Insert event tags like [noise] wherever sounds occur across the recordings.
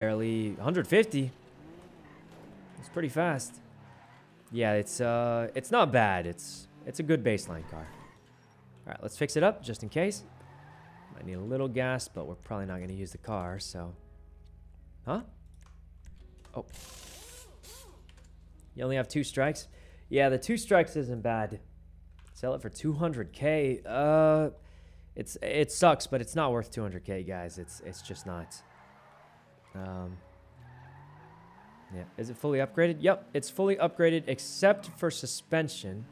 Barely 150. It's pretty fast. Yeah, it's uh, it's not bad. It's it's a good baseline car. All right, let's fix it up just in case. Might need a little gas, but we're probably not going to use the car, so. Huh? Oh. You only have two strikes? Yeah, the two strikes isn't bad. Sell it for 200k. Uh, it's it sucks, but it's not worth 200k, guys. It's it's just not. Um. Yeah, is it fully upgraded? Yep, it's fully upgraded except for suspension.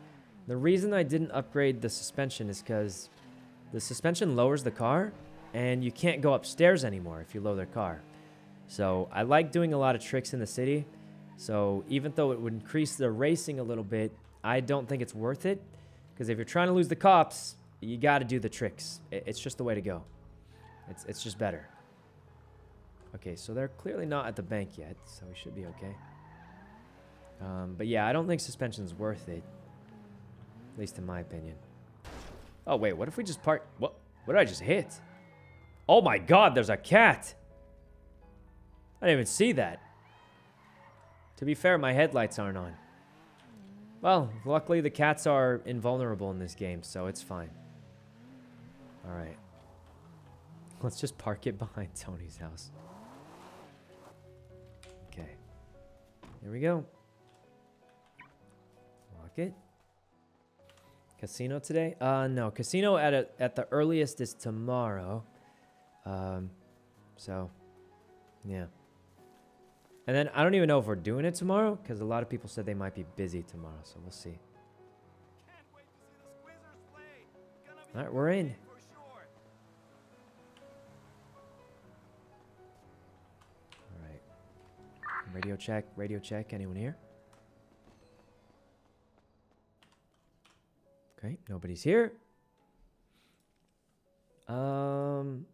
The reason I didn't upgrade the suspension is because the suspension lowers the car and you can't go upstairs anymore if you lower the car. So I like doing a lot of tricks in the city. So even though it would increase the racing a little bit, I don't think it's worth it. Because if you're trying to lose the cops, you got to do the tricks. It's just the way to go. It's, it's just better. Okay, so they're clearly not at the bank yet, so we should be okay. Um, but yeah, I don't think suspension's worth it. At least in my opinion. Oh, wait, what if we just park... What, what did I just hit? Oh my god, there's a cat! I didn't even see that. To be fair, my headlights aren't on. Well, luckily the cats are invulnerable in this game, so it's fine. Alright. [laughs] Let's just park it behind Tony's house. Here we go. Lock it. Casino today? Uh, no. Casino at a, at the earliest is tomorrow. Um, so, yeah. And then I don't even know if we're doing it tomorrow because a lot of people said they might be busy tomorrow, so we'll see. All right, we're in. Radio check, radio check. Anyone here? Okay, nobody's here. Um,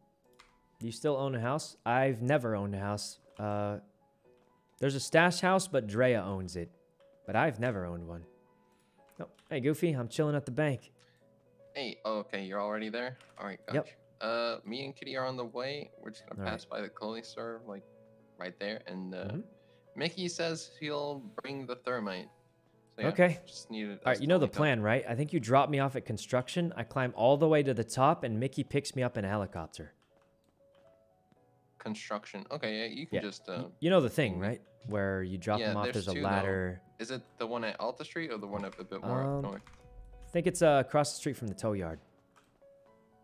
you still own a house? I've never owned a house. Uh, there's a stash house, but Drea owns it. But I've never owned one. Oh, hey, Goofy, I'm chilling at the bank. Hey, oh, okay, you're already there? All right, gotcha. Yep. Uh, me and Kitty are on the way. We're just gonna All pass right. by the clothing store, like right there, and uh, mm -hmm. Mickey says he'll bring the thermite. So yeah, okay. Just need it. All right, you know the plan, up. right? I think you drop me off at construction. I climb all the way to the top, and Mickey picks me up in a helicopter. Construction. Okay, yeah, you can yeah. just. Uh, you know the thing, right? Where you drop yeah, them off. There's, there's a ladder. Though. Is it the one at Alta Street or the one up a bit more um, north? I think it's uh, across the street from the tow yard.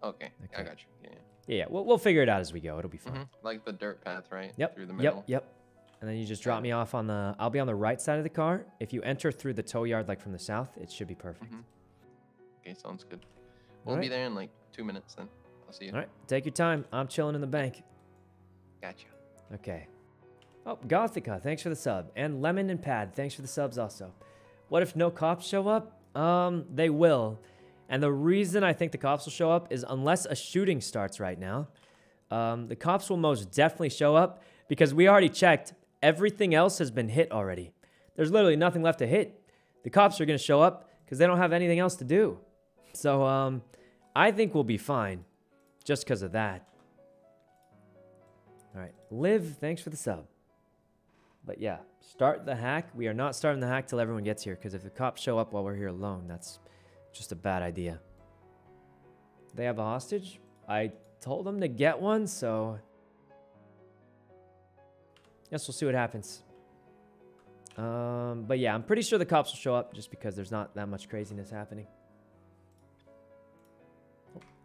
Okay, okay. I got you. Yeah. Yeah, we'll, we'll figure it out as we go. It'll be fun. Mm -hmm. Like the dirt path, right? Yep. Through the middle. Yep. Yep. And then you just drop me off on the, I'll be on the right side of the car. If you enter through the tow yard, like from the south, it should be perfect. Mm -hmm. Okay, sounds good. We'll right. be there in like two minutes then. I'll see you. All right, take your time. I'm chilling in the bank. Gotcha. Okay. Oh, Gothica, thanks for the sub. And Lemon and Pad, thanks for the subs also. What if no cops show up? Um, they will. And the reason I think the cops will show up is unless a shooting starts right now, um, the cops will most definitely show up because we already checked Everything else has been hit already. There's literally nothing left to hit. The cops are going to show up because they don't have anything else to do. [laughs] So um, I think we'll be fine just because of that. All right. Liv, thanks for the sub. But yeah, start the hack. We are not starting the hack till everyone gets here because if the cops show up while we're here alone, that's just a bad idea. They have a hostage? I told them to get one, so Guess we'll see what happens. Um, but yeah, I'm pretty sure the cops will show up just because there's not that much craziness happening.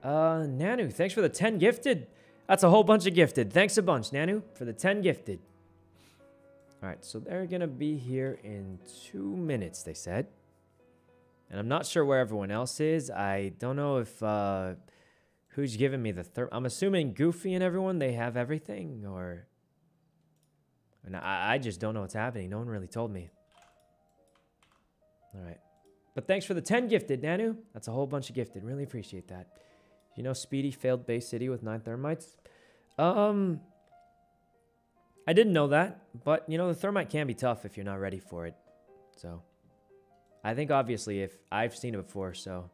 Uh, Nanu, thanks for the 10 gifted. That's a whole bunch of gifted. Thanks a bunch, Nanu, for the 10 gifted. All right, so they're going to be here in two minutes, they said. And I'm not sure where everyone else is. I don't know if, uh, who's giving me the third. I'm assuming Goofy and everyone, they have everything, or... And I, I just don't know what's happening. No one really told me. All right. But thanks for the 10 gifted, Nanu. That's a whole bunch of gifted. Really appreciate that. You know Speedy failed Bay City with 9 thermites? Um, I didn't know that. But, you know, the thermite can be tough if you're not ready for it. So, I think obviously if I've seen it before, so...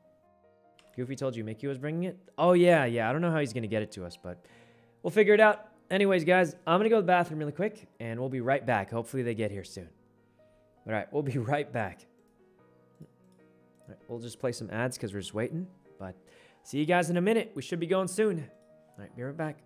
Goofy told you Mickey was bringing it? Oh, yeah, yeah. I don't know how he's going to get it to us, but we'll figure it out. Anyways, guys, I'm going to go to the bathroom really quick, and we'll be right back. Hopefully they get here soon. All right, we'll be [laughs] right back. We'll just play some ads because we're just waiting. But see you guys in a minute. We should be going soon. All right, be right back.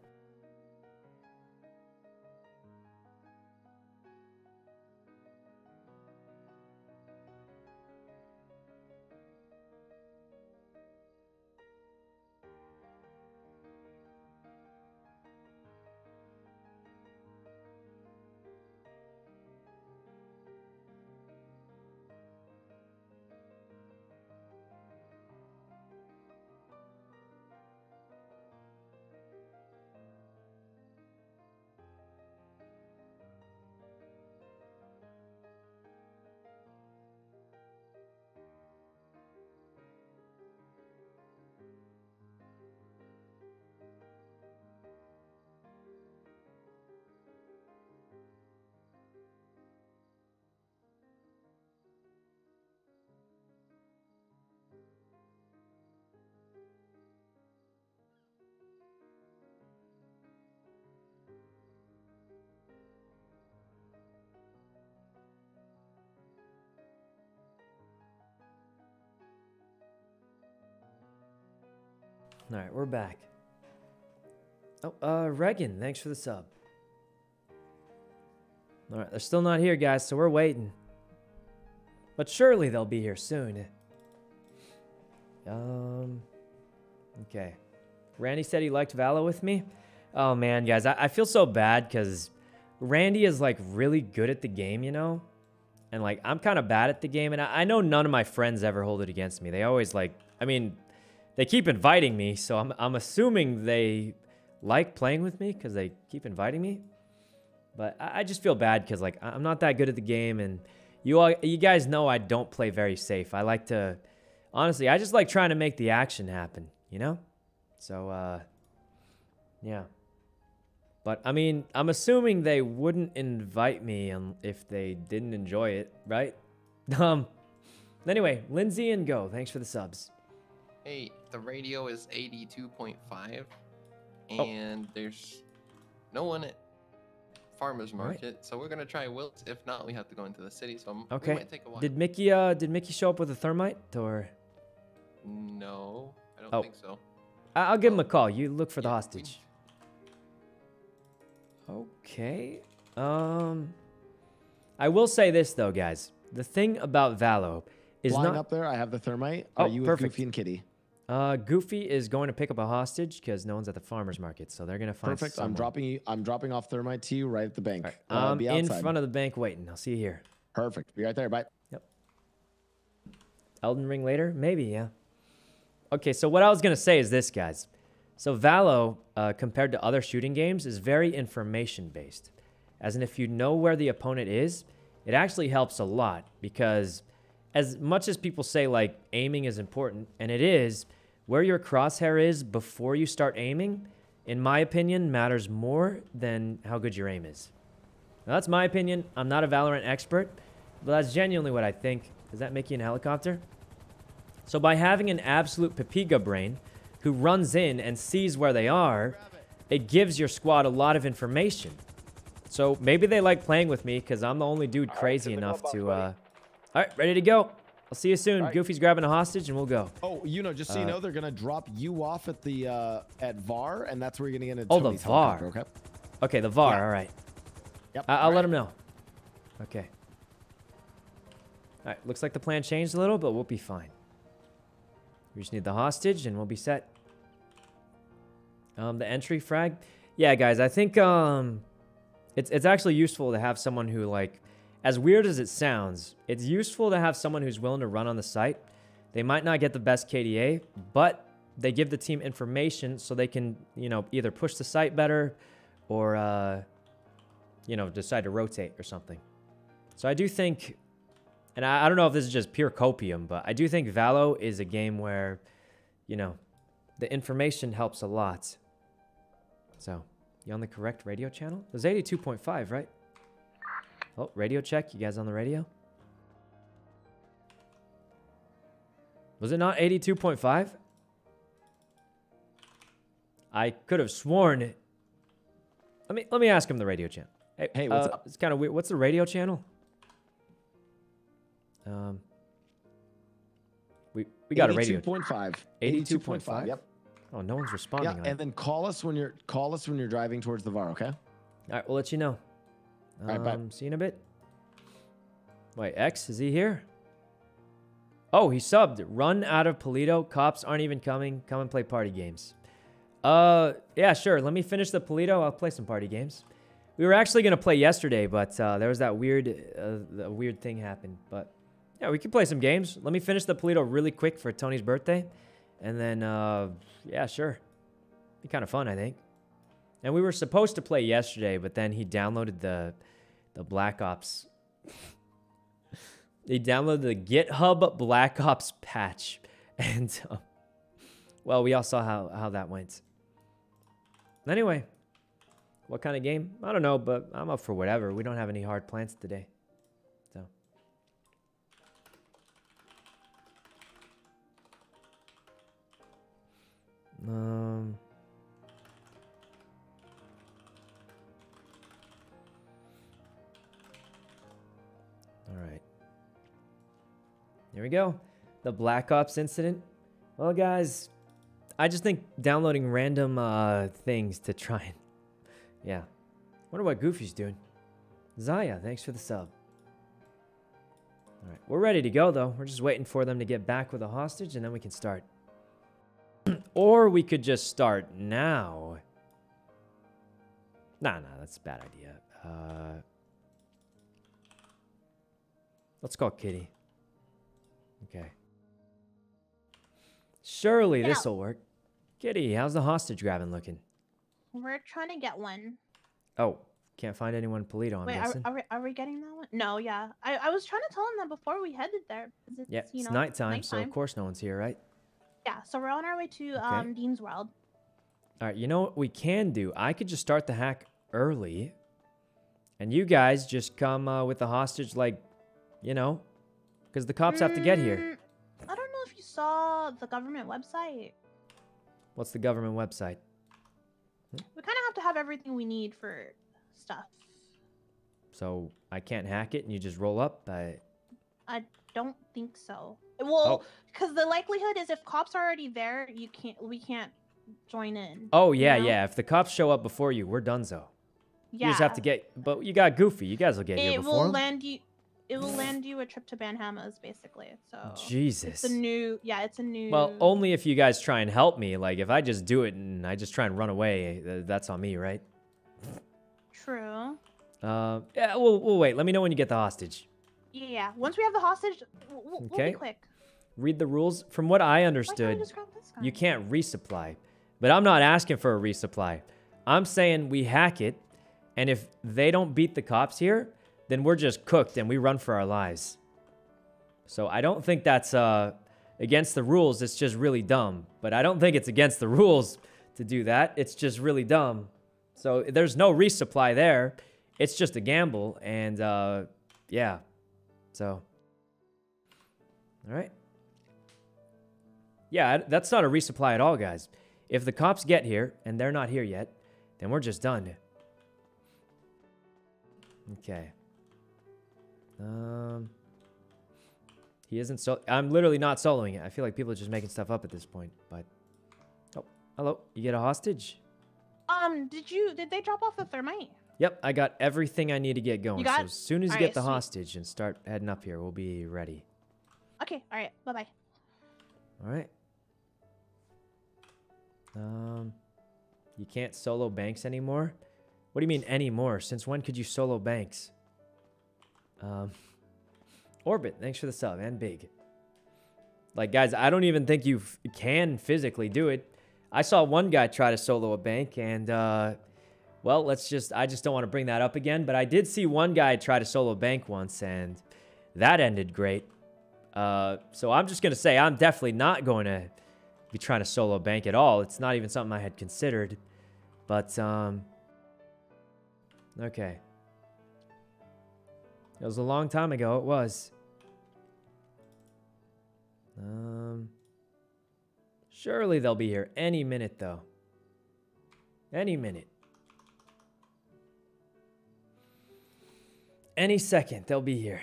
All right, we're back. Oh, uh, Regan, thanks for the sub. All right, they're still not here, guys, so we're waiting. But surely they'll be here soon. Um, okay. Randy said he liked Valo with me. Oh, man, guys, I, I feel so bad because Randy is, like, really good at the game, you know? And, like, I'm kind of bad at the game, and I, I know none of my friends ever hold it against me. They always, like, I mean, they keep inviting me, so I'm, I'm assuming they like playing with me because they keep inviting me. But I, I just feel bad because like I'm not that good at the game, and you all, you guys know I don't play very safe. I like to, honestly, I just like trying to make the action happen, you know. So uh, yeah. But I mean, I'm assuming they wouldn't invite me if they didn't enjoy it, right? [laughs] Um. Anyway, Lindsay and Go, thanks for the subs. Hey, the radio is 82.5 and oh. there's no one at farmers market right. so we're gonna try Wilkes if not we have to go into the city so okay. might take a while. did mickey uh did mickey show up with a thermite or? No i don't oh. think so. I'll give him a call. You look for yeah, the hostage. We... okay um i will say this though guys. The thing about valo is Flying not up there i have the thermite. Are oh, you with perfect. goofy and kitty uh, Goofy is going to pick up a hostage because no one's at the farmer's market, so they're gonna find. Perfect. Someone. I'm dropping you. I'm dropping off thermite to you right at the bank. Right. Uh, I'm in front of the bank waiting. I'll see you here. Perfect. Be right there. Bye. Yep. Elden Ring later? Maybe, yeah. Okay, so what I was gonna say is this, guys. So Valo, uh, compared to other shooting games, is very information based. As in, if you know where the opponent is, it actually helps a lot because as much as people say like aiming is important, and it is, where your crosshair is before you start aiming, in my opinion, matters more than how good your aim is. Now, that's my opinion. I'm not a Valorant expert, but that's genuinely what I think. Does that make you an helicopter? So by having an absolute Papiga brain who runs in and sees where they are, it gives your squad a lot of information. So maybe they like playing with me because I'm the only dude crazy enough to uh, all right, ready to go. I'll see you soon. Right. Goofy's grabbing a hostage, and we'll go. Oh, you know, just so uh, you know, they're gonna drop you off at the uh, at VAR, and that's where you're gonna get into. Oh, the VAR. Okay. Okay, the VAR. Yeah. All right. Yep. I- will right. let him know. Okay. All right. Looks like the plan changed a little, but we'll be fine. We just need the hostage, and we'll be set. Um, the entry frag. Yeah, guys, I think um, it's it's actually useful to have someone who like as weird as it sounds, it's useful to have someone who's willing to run on the site. They might not get the best KDA, but they give the team information so they can, you know, either push the site better or, uh, you know, decide to rotate or something. So I do think, and I, I don't know if this is just pure copium, but I do think Valo is a game where, you know, the information helps a lot. So, you on the correct radio channel? It was 82.5, right? Oh, radio check. You guys on the radio? Was it not 82.5? I could have sworn let me let me ask him the radio channel. Hey, hey what's uh, up? It's kind of weird. What's the radio channel? Um, we we got a radio. 82.5. 82.5. Yep. Oh, no one's responding. Yeah, and then call us when you're call us when you're driving towards the VAR, okay? All right, we'll let you know. Um, right, bye. See you in a bit. Wait, X, is he here? Oh, he subbed. Run out of Paleto. Cops aren't even coming. Come and play party games. Uh, yeah, sure. Let me finish the Paleto. I'll play some party games. We were actually gonna play yesterday, but uh, there was that weird, uh, weird thing happened. But yeah, we could play some games. Let me finish the Paleto really quick for Tony's birthday, and then uh, yeah, sure. Be kind of fun, I think. And we were supposed to play yesterday, but then he downloaded the the Black Ops. [laughs] he downloaded the GitHub Black Ops patch, [laughs] and uh, well, we all saw how how that went. Anyway, what kind of game? I don't know, but I'm up for whatever. We don't have any hard plans today, so. Um. All right. Here we go. The Black Ops incident. Well, guys, I just think downloading random uh, things to try and. Yeah. Wonder what Goofy's doing. Zaya, thanks for the sub. All right. We're ready to go, though. We're just waiting for them to get back with a hostage, and then we can start. [clears throat] or we could just start now. Nah, nah, that's a bad idea. Uh. Let's call Kitty. Okay. Surely Yeah. this'll work. Kitty, how's the hostage grabbing looking? We're trying to get one. Oh, can't find anyone Paleto, I'm Wait, are, are, we, are we getting that one? No, yeah. I, I was trying to tell him that before we headed there. It's, yeah, you it's know, nighttime, so of course no one's here, right? Yeah, so we're on our way to um Dean's World. All right, you know what we can do? I could just start the hack early, and you guys just come uh, with the hostage, like, you know, because the cops have to get here. Mm, I don't know if you saw the government website. What's the government website? We kind of have to have everything we need for stuff. So I can't hack it, and you just roll up. I, I don't think so. Oh. Well, because the likelihood is if cops are already there, you can't. We can't join in. oh yeah, know? yeah. If the cops show up before you, we're donezo. Yeah. You just have to get, but you got Goofy. You guys will get here before. It will land you. It will land you a trip to Banhamas, basically. So Jesus. it's a new. Yeah, it's a new. Well, only if you guys try and help me. Like, if I just do it and I just try and run away, that's on me, right? True. Uh, yeah, we'll, we'll wait. Let me know when you get the hostage. Yeah. Once we have the hostage, we'll, we'll, we'll Okay. be quick. Read the rules. From what I understood, just grab this guy? you can't resupply. But I'm not asking for a resupply. I'm saying we hack it, and if they don't beat the cops here, then we're just cooked and we run for our lives. So I don't think that's uh, against the rules. It's just really dumb. But I don't think it's against the rules to do that. It's just really dumb. So there's no resupply there. It's just a gamble. And uh, yeah. So. All right. Yeah, that's not a resupply at all, guys. If the cops get here and they're not here yet, then we're just done. Okay. Um. He isn't so. I'm literally not soloing it. I feel like people are just making stuff up at this point. But. Oh, hello. You get a hostage? Um, did you? Did they drop off the thermite? Yep, I got everything I need to get going. got- so as soon as you Alright, get the sweet. hostage and start heading up here, we'll be ready. Okay. All right. Bye bye. All right. Um, you can't solo banks anymore. What do you mean anymore? Since when could you solo banks? Um, Orbit, thanks for the sub and big. Like guys, I don't even think you can physically do it. I saw one guy try to solo a bank, and uh, well, let's just I just don't want to bring that up again. But I did see one guy try to solo bank once, and that ended great. Uh, so I'm just gonna say I'm definitely not going to be trying to solo bank at all. It's not even something I had considered. But um, okay. It was a long time ago. It was. Um, surely they'll be here any minute, though. Any minute. Any second, they'll be here.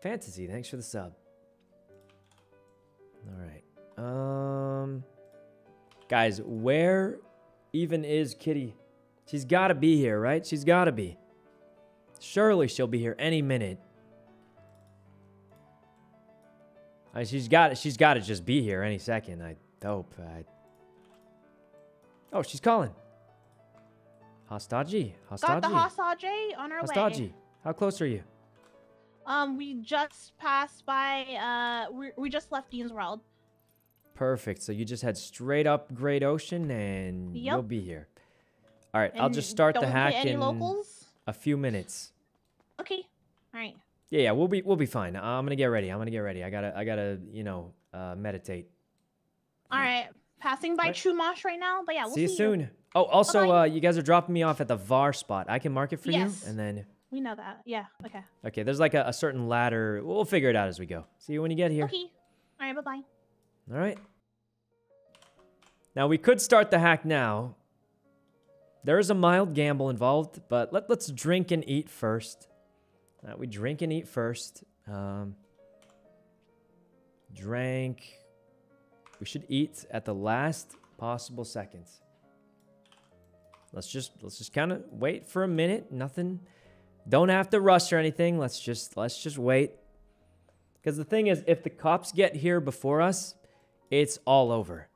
Fantasy, thanks for the sub. All right. Um, guys, where even is Kitty? She's got to be here, right? She's got to be. Surely she'll be here any minute. I, she's got she's got to just be here any second. I hope. I... Oh, she's calling. Hostaji. Hostaji. Got the Hostage on our Hostaji. way. How close are you? Um, we just passed by. Uh, we we just left Dean's World. Perfect. So you just head straight up Great Ocean, and Yep. you'll be here. All right, I'll just start the hack any locals. A few minutes. Okay. All right. Yeah, yeah, we'll be we'll be fine. I'm gonna get ready. I'm gonna get ready. I gotta I gotta you know uh, meditate. All right. Passing by Right. Chumash right now, but yeah, we'll see you see soon. Oh, also, uh, you guys are dropping me off at the VAR spot. I can mark it for Yes. you, and then We know that. Yeah. Okay. okay, there's like a, a certain ladder. We'll figure it out as we go. See you when you get here. Okay. All right. Bye bye. All right. Now we could start the hack now. There is a mild gamble involved, but let, let's drink and eat first. Uh, we drink and eat first. Um, drank. We should eat at the last possible seconds. Let's just let's just kind of wait for a minute. Nothing. Don't have to rush or anything. Let's just let's just wait. Because the thing is, if the cops get here before us, it's all over.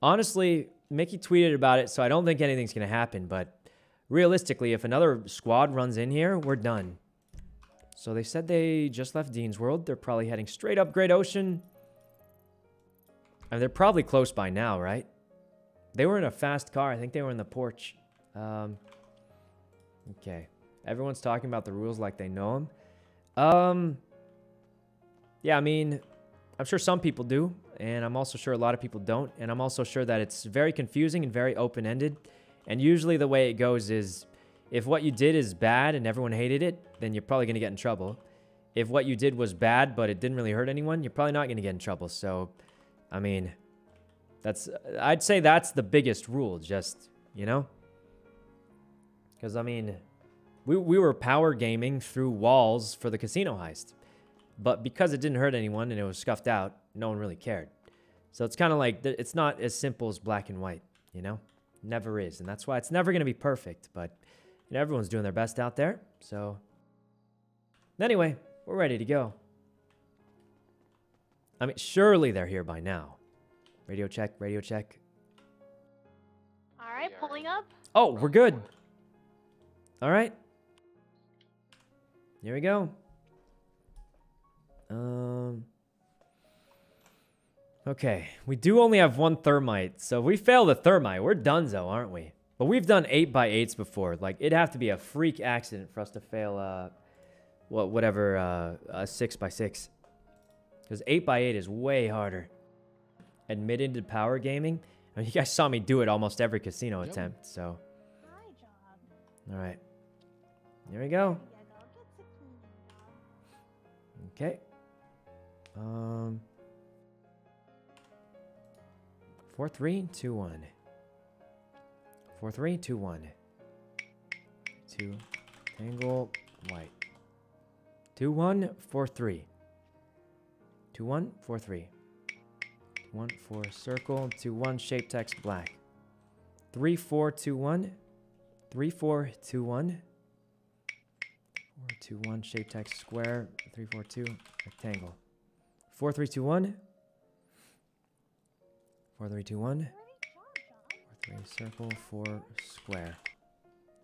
Honestly, Mickey tweeted about it, so I don't think anything's going to happen. But realistically, if another squad runs in here, we're done. So they said they just left Dean's World. They're probably heading straight up Great Ocean. And they're probably close by now, right? They were in a fast car. I think they were in the porch. Um, okay. Everyone's talking about the rules like they know them. Um, yeah, I mean, I'm sure some people do, and I'm also sure a lot of people don't, and I'm also sure that it's very confusing and very open-ended. And usually the way it goes is if what you did is bad and everyone hated it, then you're probably going to get in trouble. If what you did was bad but it didn't really hurt anyone, you're probably not going to get in trouble. So, I mean, that's I'd say that's the biggest rule, just, you know? Cuz I mean, we we were power gaming through walls for the casino heist. But because it didn't hurt anyone and it was scuffed out, no one really cared. So it's kind of like it's not as simple as black and white, you know? Never is. And that's why it's never going to be perfect, but you know, everyone's doing their best out there. So anyway, we're ready to go. I mean, surely they're here by now. Radio check, radio check. All right. Pulling up. Oh, we're good. All right. Here we go. Um. Okay, we do only have one thermite, so if we fail the thermite, we're donezo, aren't we? But we've done eight by eights before. Like it'd have to be a freak accident for us to fail. Uh, what whatever uh, a six by six, because eight by eight is way harder. Admitted to power gaming. I mean, you guys saw me do it almost every casino Yep. attempt. So, Hi, job. all right, here we go. Yeah, go get the cleaning job. Okay. Um. Four, three, two, one. Four, three, two, one. Two, tangle, white. Two, one, four, three. Two, one, four, three. Two, one, four, circle. Two, one, shape text, black. Three, four, two, one. Three, four, two, one. Four, two, one, shape text, square. Three, four, two, rectangle. Four, three, two, one. Four, three, two, one. Four, three, circle. Four, square.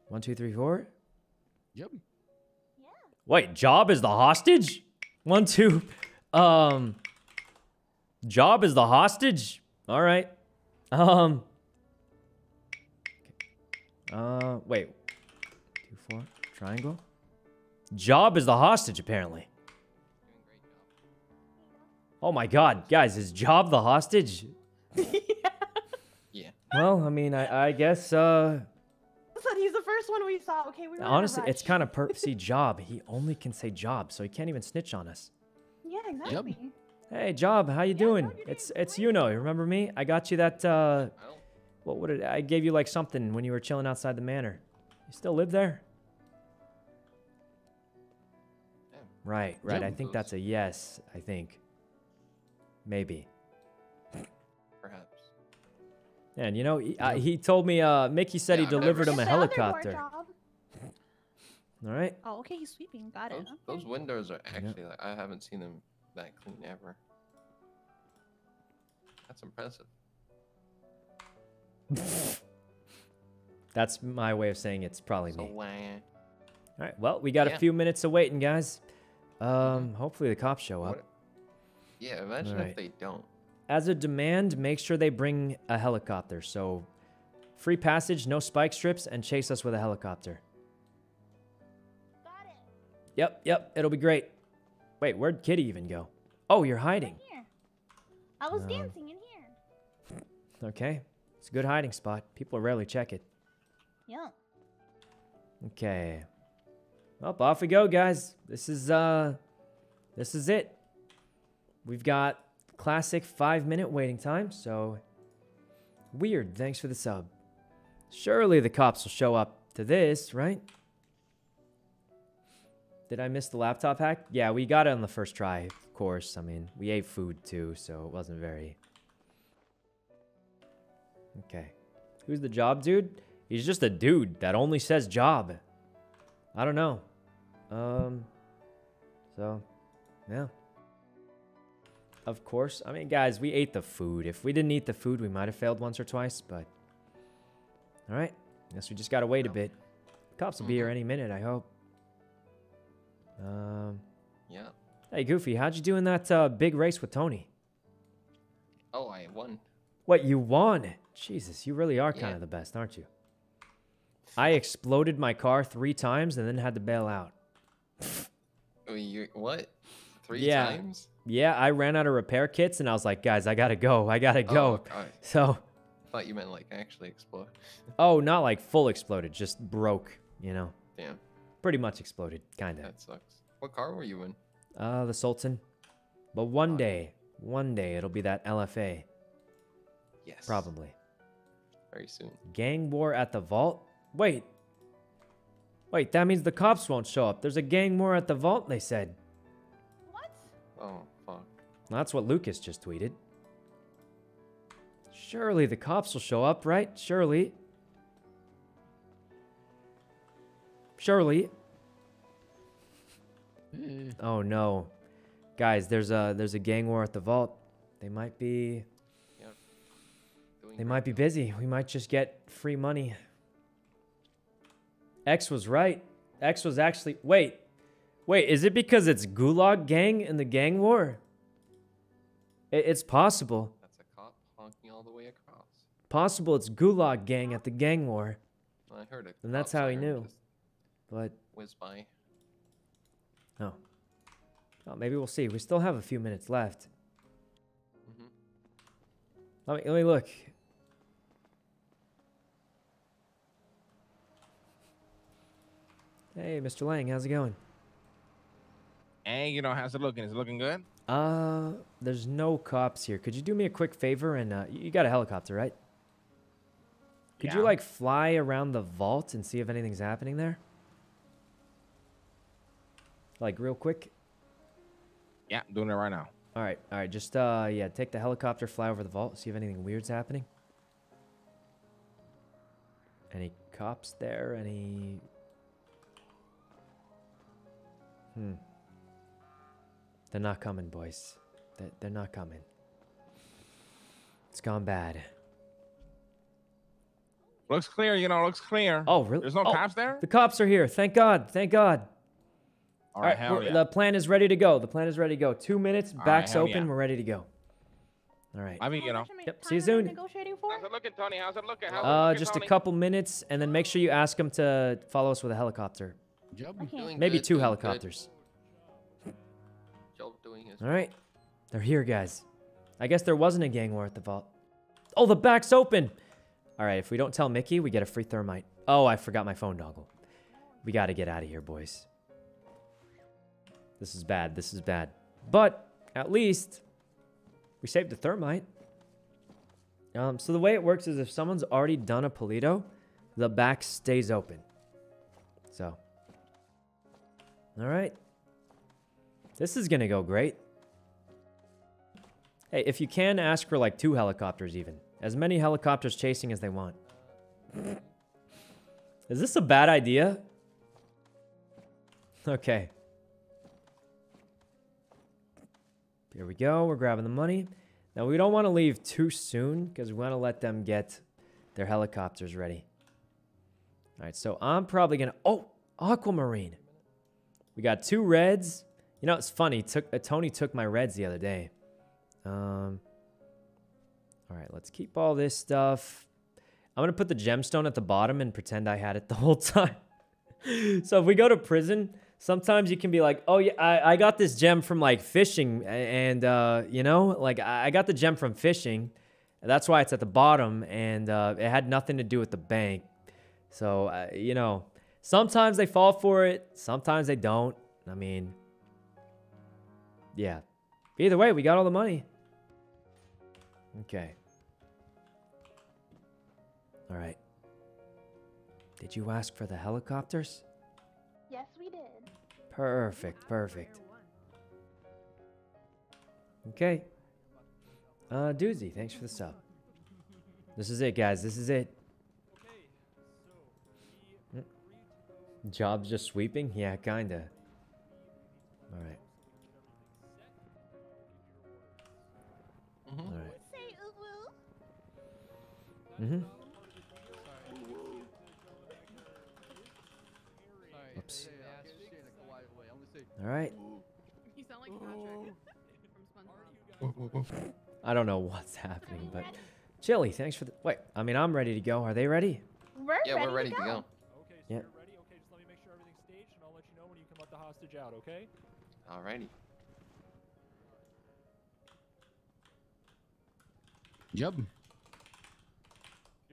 One, two, three, four. Yep. Wait, Job is the hostage? One, two. Um. Job is the hostage? All right. Um. Uh, wait. Two, four. Triangle. Job is the hostage, apparently. Oh my god, guys, is Job the hostage? Yeah. Well, I mean, I, I guess, uh, Said he's the first one we saw. Okay, we were honestly, it's kind of per- see Job. He only can say Job, so he can't even snitch on us. Yeah, exactly. Hey, Job, how you doing? Job, It's doing it's you know. You remember me? I got you that. uh What would it? I gave you like something when you were chilling outside the manor. You still live there? Right, right. I think that's a yes, I think. Maybe. Perhaps. And you know, he, uh, he told me, uh, Mickey said Yeah, he delivered him a It's the other door helicopter. All right. Oh, okay, he's sweeping. Got it. Those, Okay. those windows are actually like I haven't seen them that clean ever. That's impressive. [laughs] That's my way of saying it's probably So me. wah. All right. Well, we got a few minutes of waiting, guys. Um, hopefully the cops show up. What- Yeah, imagine Alright. if they don't. As a demand, make sure they bring a helicopter. So, free passage, no spike strips, and chase us with a helicopter. Got it. Yep, yep. It'll be great. Wait, where'd Kitty even go? Oh, you're hiding. Right here. I was Um, dancing in here. Okay. It's a good hiding spot. People rarely check it. Yeah. Okay. Well, off we go, guys. This is uh this is it. We've got classic five minute waiting time, so weird. Thanks for the sub. Surely the cops will show up to this, right? Did I miss the laptop hack? Yeah, we got it on the first try, of course. I mean, we ate food too, so it wasn't very. Okay. Who's the job dude? He's just a dude that only says job. I don't know. Um so yeah. Of course. I mean guys, we ate the food. If we didn't eat the food, we might have failed once or twice, but Alright. Guess we just gotta wait a bit. Cops will be here any minute, I hope. Um Yeah. Hey Goofy, how'd you do in that uh, big race with Tony? Oh, I won. What, you won? Jesus, you really are kind Yeah. of the best, aren't you? I exploded my car three times and then had to bail out. Oh, you what? Three Yeah. times? Yeah, I ran out of repair kits and I was like, guys, I gotta go. I gotta go. Oh, I So, thought you meant like actually explode. [laughs] oh, not like full exploded, just broke, you know. Damn, Pretty much exploded, kinda. that sucks. What car were you in? Uh, the Sultan. But one day, one day it'll be that LFA, Yes. probably. Very soon. Gang war at the vault? Wait. Wait, that means the cops won't show up. There's a gang war at the vault, they said. What? Oh, That's what Lucas just tweeted. Surely the cops will show up, right? Surely. Surely. Oh no. Guys, there's a there's a gang war at the vault. They might be they might be busy. We might just get free money. X was right. X was actually wait. Wait, is it because it's Gulag Gang in the gang war? It, it's possible. That's a cop honking all the way across. Possible it's Gulag Gang at the gang war, I heard it. And that's how he knew. but Whiz by. no. Well, maybe we'll see. We still have a few minutes left. Mhm. Let me, let me look. Hey, Mr. Lang, how's it going? Hey, you know, how's it looking? Is it looking good? Uh, there's no cops here. Could you do me a quick favor and uh, you you got a helicopter, right? Could you like fly around the vault and see if anything's happening there? Like real quick? Yeah, I'm doing it right now. All right, all right. Just uh, yeah, take the helicopter, fly over the vault, see if anything weird's happening. Any cops there? Any? Hmm. They're not coming, boys. They're, they're not coming. It's gone bad. Looks clear, you know, looks clear. Oh, really? There's no Oh, cops there? The cops are here. Thank God. Thank God. All right, hell yeah. the plan is ready to go. The plan is ready to go. Two minutes, All right, backs hell open. yeah. We're ready to go. All right. I mean, you know. much am I- Yep, see you much am I soon. Negotiating for? How's it looking, Tony? How's it looking? How's it Uh, looking, just a couple minutes, and then make sure you ask them to follow us with a helicopter. Job. I. Doing Maybe good, two doing good. helicopters. All right. They're here, guys. I guess there wasn't a gang war at the vault. Oh, the back's open. All right, if we don't tell Mickey, we get a free thermite. Oh, I forgot my phone dongle. We got to get out of here, boys. This is bad. This is bad. But at least we saved the thermite. Um, so the way it works is if someone's already done a Paleto, the back stays open. So, all right. This is gonna go great. Hey, if you can, ask for like two helicopters even. As many helicopters chasing as they want. Is this a bad idea? Okay. Here we go. We're grabbing the money. Now, we don't want to leave too soon because we want to let them get their helicopters ready. All right, so I'm probably going to... Oh, aquamarine. We got two reds. You know, it's funny. Took uh, Tony took my reds the other day. Um, all right, let's keep all this stuff. I'm going to put the gemstone at the bottom and pretend I had it [laughs] the whole time. so if we go to prison, sometimes you can be like, oh, yeah, I, I got this gem from like fishing. And, uh, you know, like I got the gem from fishing. That's why it's at the bottom. And uh, it had nothing to do with the bank. So, uh, you know, sometimes they fall for it. Sometimes they don't. I mean, yeah. Either way, we got all the money. Okay. All right. Did you ask for the helicopters? Yes, we did. Perfect, perfect. Okay. Uh, Doozy, thanks for the sub. This is it, guys. This is it. Mm. Job's just sweeping? Yeah, kinda. Alright. Mhm. Alright. Say ooh Mm-hmm. Oops. Alright. You sound like Patrick from SpongeBob. I don't know what's happening, but... Chili, thanks for the... Wait, I mean, I'm ready to go. Are they ready? We're Yeah, ready we're ready to to go. go. Okay, so Yeah. you're ready? Okay, just let me make sure everything's staged and I'll let you know when you can let the hostage out, okay? Alrighty. Yep. Yup. Um...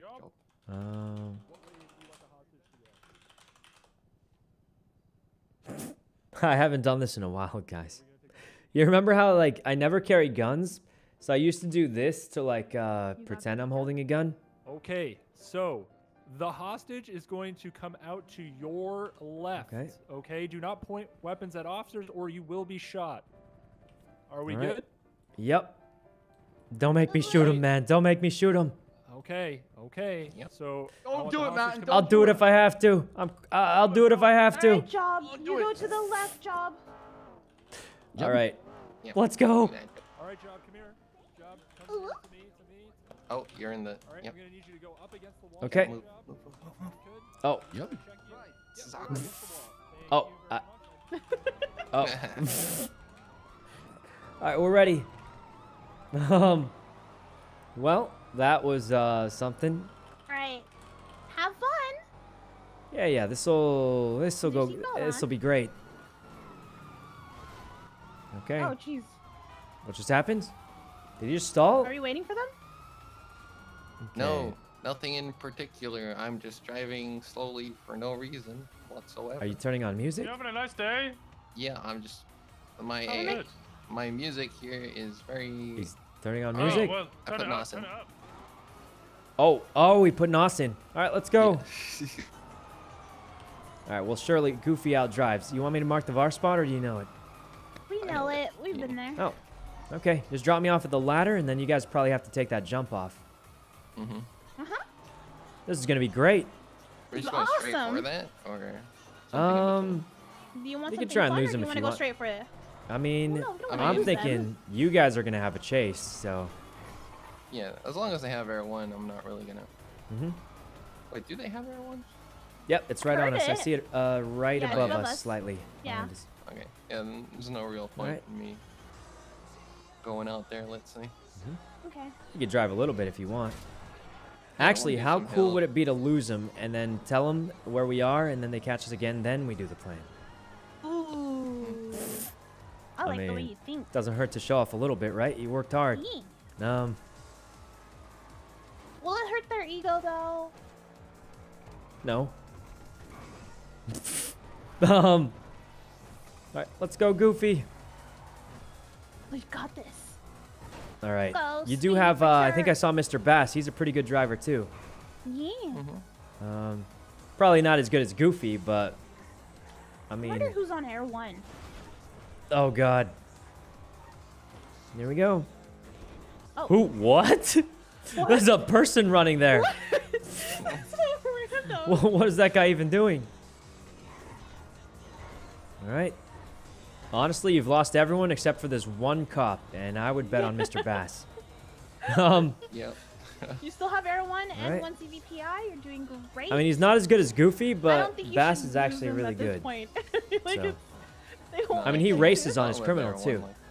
What way do you want the hostage to go? [laughs] I haven't done this in a while, guys. You remember how like I never carry guns? So I used to do this to like uh pretend I'm holding a gun. Okay, so the hostage is going to come out to your left. Okay. Okay, do not point weapons at officers or you will be shot. Are we right. good? Yep. Don't make me shoot him, man. Don't make me shoot him. Okay, okay. Yep. So Don't do it, Matt. Don't. I'll do it if I have to. I'm I- I'll do it if I have to. right, job. You do go it. to the left, job. All right. Yep. Let's go. All right, Job, come here. Job, come here to me, to me. Oh, you're in the. All right, Yep. I'm gonna need you to go up against the wall. Okay. Move. Oh. Yep. Check you. This is Yep, awkward. against the wall. Thank Oh, you very I- much. [laughs] Oh. [laughs] [laughs] All right, we're ready. Um. Well, that was uh something. All right. Have fun. Yeah, yeah. This will this will go. Did you go This will be great. Okay. Oh, jeez. What just happened? Did you just stall? Are you waiting for them? No, nothing in particular. I'm just driving slowly for no reason whatsoever. Are you turning on music? You having a nice day? Yeah, I'm just. My Oh, uh, my music here is very. He's turning on Oh, music. well, I put it up, Nos turn it up. Oh, oh, we put Nos in. All right, let's go. [laughs] All right, well, surely Goofy out drives. You want me to mark the VAR spot, or do you know it? We know know it. it. We've been there. Oh, okay. Just drop me off at the ladder, and then you guys probably have to take that jump off. mm-hmm. This is gonna be great. We're just It's going straight for that, or. Um, Do you want You can try and lose him them do you if want you to go want. straight for it? I mean, No, no, I I'm mean- thinking you guys are gonna have a chase, so. Between? Yeah, as long as they have Air One, I'm not really gonna. hmm Wait, do they have Air One? Yep, it's right on Heard us. I see it uh, right Yeah, above above us, us. slightly. Yeah. behind. Okay, yeah, there's no real point Alright. in me going out there. Let's see. Okay. You could drive a little bit if you want. wanna Actually, how cool hill. would it be to lose them and then tell them where we are, and then they catch us again? Then we do the plan. Ooh. I I like the way you think. Doesn't hurt to show off a little bit, right? You worked hard. Yeah. Um, Will it hurt their ego though? no. [laughs] um. All right, let's go, Goofy. We've got this. All right. Go, You do have. Uh, I think I saw Mr. Bass. He's a pretty good driver too. Yeah. Mm-hmm. Um, probably not as good as Goofy, but I mean. I mean, wonder who's on Air One. Oh god. There we go. Oh. Who? What? [laughs] What? [laughs] There's a person running there. [laughs] That's so random. [laughs] Wha- what is that guy even doing? All right. Honestly, you've lost everyone except for this one cop, and I would bet on Mr. Bass. Um, Yep. You still have Air One and Alright. one CVPI. You're doing great. I mean, he's not as good as Goofy, but Bass is actually really good. like, So. it's- they won't I mean, he races on his criminal too. one like that, so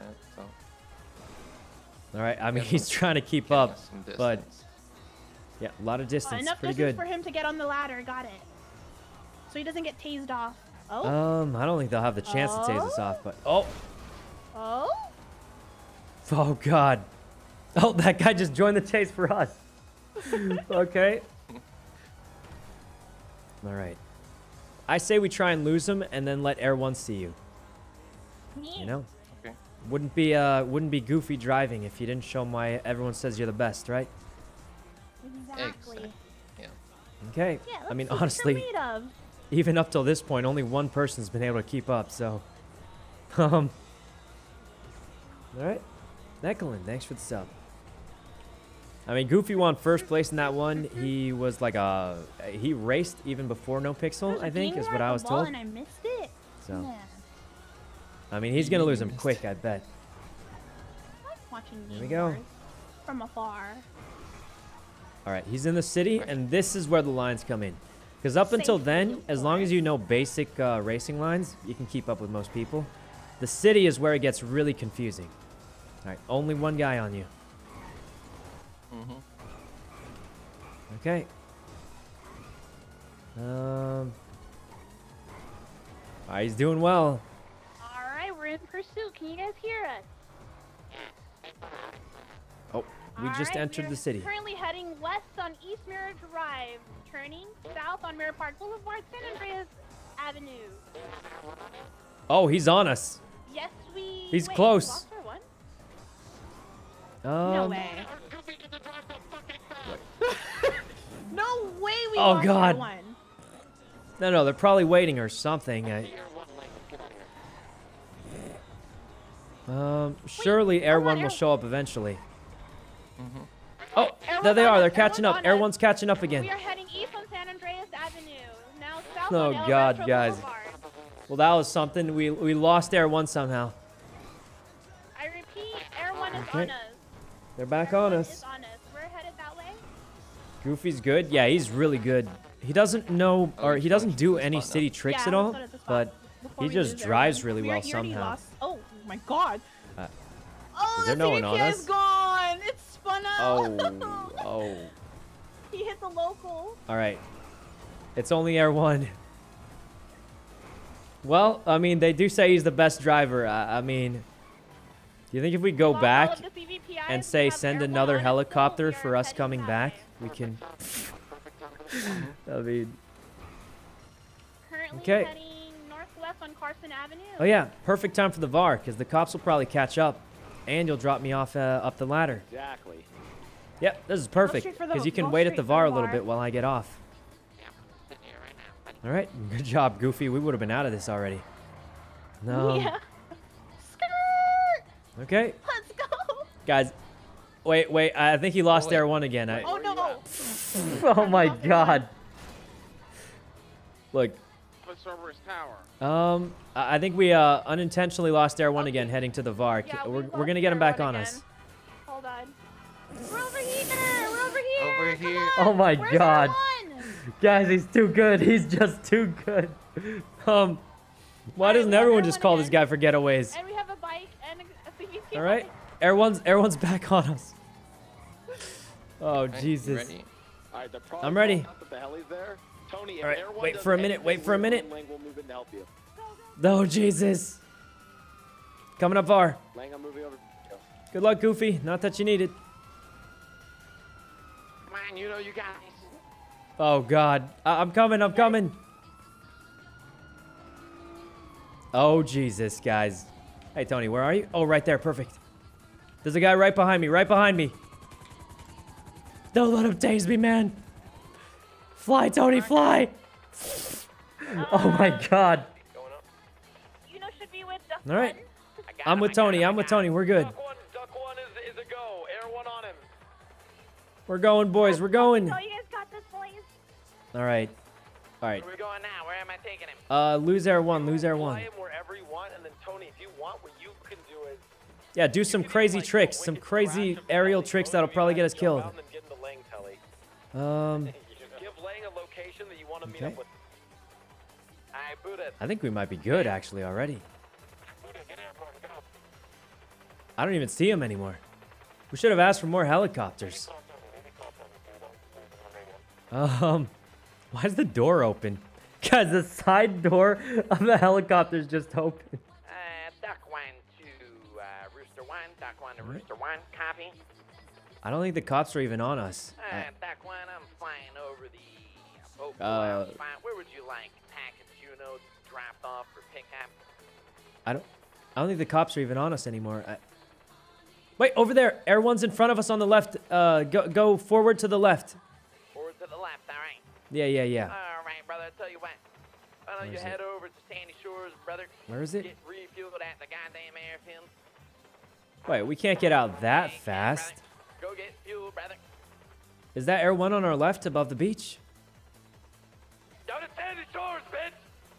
All right. I mean, he's trying to keep up, but yeah, a lot of Uh, distance. enough Pretty distance good. for him to get on the ladder. Got it. So he doesn't get tased off. Oh. Um, I don't think they'll have the chance to tase us Oh? off, but oh, oh. oh god, oh that guy just joined the chase for us. [laughs] okay. All right. I say we try and lose him and then let Air One see you. You know, Okay. Wouldn't be uh wouldn't be goofy driving if you didn't show him why everyone says you're the best, right? Exactly. Yeah. Okay. Yeah. I mean, let's see what honestly, you're made of. even up till this point, only one person's been able to keep up. So, [laughs] um, all right, Necklin, thanks for the sub. I mean, Goofy won first place in that one. He was like a he raced even before No Pixel, I think, is what I was told. And I missed it. So, Yeah. I mean, he's gonna lose him quick, I bet. I like watching There we go. From afar. All right, he's in the city, and this is where the lines come in. Because up until then, as long as you know basic uh, racing lines, you can keep up with most people. The city is where it gets really confusing. All right, only one guy on you. Mm-hmm. Okay. Um. ah, he's doing well. All right, we're in pursuit. Can you guys hear us? Oh, we All just right, entered we're the city. Currently heading west on East Mirror Drive, turning south on Mirror Park Boulevard, San Andreas Avenue. Oh, he's on us. Yes, we. He's wait, close. lost one? Um, no way. [laughs] no way we Oh, lost God. one. No, no, they're probably waiting or something. I, um, surely Air One will Air- show up eventually. Mm-hmm. Oh, Air there they are. They're Air catching up. on Air. One's catching up again. We are heading east on San Andreas Avenue. Now south Oh, on El God, Rancho guys. Boulevard. Well, that was something. We we lost Air One somehow. I repeat, Air One is Okay. on us. They're back Air on One us. Is on us. We're headed that way. Goofy's good. Yeah, he's really good. He doesn't know, Oh, or he doesn't do any city tricks yeah, at all. let's go to the spot But he just drives everyone. really We well already- already somehow. lost- Oh my god. Uh, oh, is there the no one on us? is gone. It's spun out. oh, [laughs] oh. he hit the local. All right. It's only Air One. Well, I mean, they do say he's the best driver. I, I mean, do you think if we go While all back of the CVPIs, and say send another on us, so helicopter for us coming back, we can. I mean, [laughs] Currently Okay. Heading northwest on Carson Avenue. oh yeah, perfect time for the VAR because the cops will probably catch up, and you'll drop me off uh, up the ladder. Exactly. Yep, this is perfect straight for the- because you can wait at the for the VAR a little bit while I get off. All right, [laughs] good job, Goofy. We would have been out of this already. No. [laughs] yeah. Skirt. Okay, Let's go. guys. Wait, wait. I think he lost wait. Air One again. I, Oh no. [laughs] oh my god. Look, Cerberus Tower. um, I I think we uh, unintentionally lost Air One again, heading to the VAR. Yeah, we're we we're gonna get him back on again. us. Hold on. We're over here. We're over here. Over Come here. on. Oh my Where's god, guys, he's too good. He's just too good. [laughs] Um, why Alright, doesn't everyone just One call this guy for getaways? And we have a bike and a, a CVPI. All right, [laughs] Air One's Air One's back on us. [laughs] Oh Alright, Jesus. ready? All right, the I'm ready. That the heli's there. Tony, All right, wait for a minute, wait for a minute. Lang will move in to help you. Oh Jesus. Coming up far. Lang, I'm moving over. Go. Good luck, Goofy. Not that you need it. Come on, you know you guys. Oh God, I- I'm coming. I'm coming. Oh Jesus, guys. Hey Tony, where are you? Oh, right there. Perfect. There's a guy right behind me. Right behind me. Don't let him tase me, man. Fly, Tony, fly. [laughs] Oh my God. You know, should be with Dustin. All right. I'm with Tony. I'm with Tony. We're good. Duck one, duck one is, is a go. Air one on him. We're going, boys. We're going. So you guys got this, boys. All right. All right. Where we going now? Where am I taking him? Uh, lose air one. Lose air Fly one. him wherever you want, and then Tony, if you want, what you can do is Yeah, do some crazy like, tricks. Some crazy aerial tricks that'll probably get us killed. out [laughs] want to meet up with. Alright, boot it. I think we might be good actually already. I don't even see him anymore. We should have asked for more helicopters. Um, why is the door open? [laughs] Guys, the side door of the helicopter's just open. Uh, duck one to uh, rooster one, duck one to rooster one, copy. I don't think the cops are even on us. Uh, I- duck one, I'm flying boat Uh. Where would you like package Yuno dropped off or pickup? I don't. I don't think the cops are even on us anymore. I, wait, over there. Air one's in front of us on the left. Uh, go go forward to the left. Forward to the left, alright. Yeah, yeah, yeah. Alright, brother, I'll tell you what. Why don't Where you is it? head over to Sandy Shores, brother? Where is it? Get refueled at the goddamn airfield. Wait, we can't get out that fast. Go get fuel, brother. Is that Air One on our left above the beach?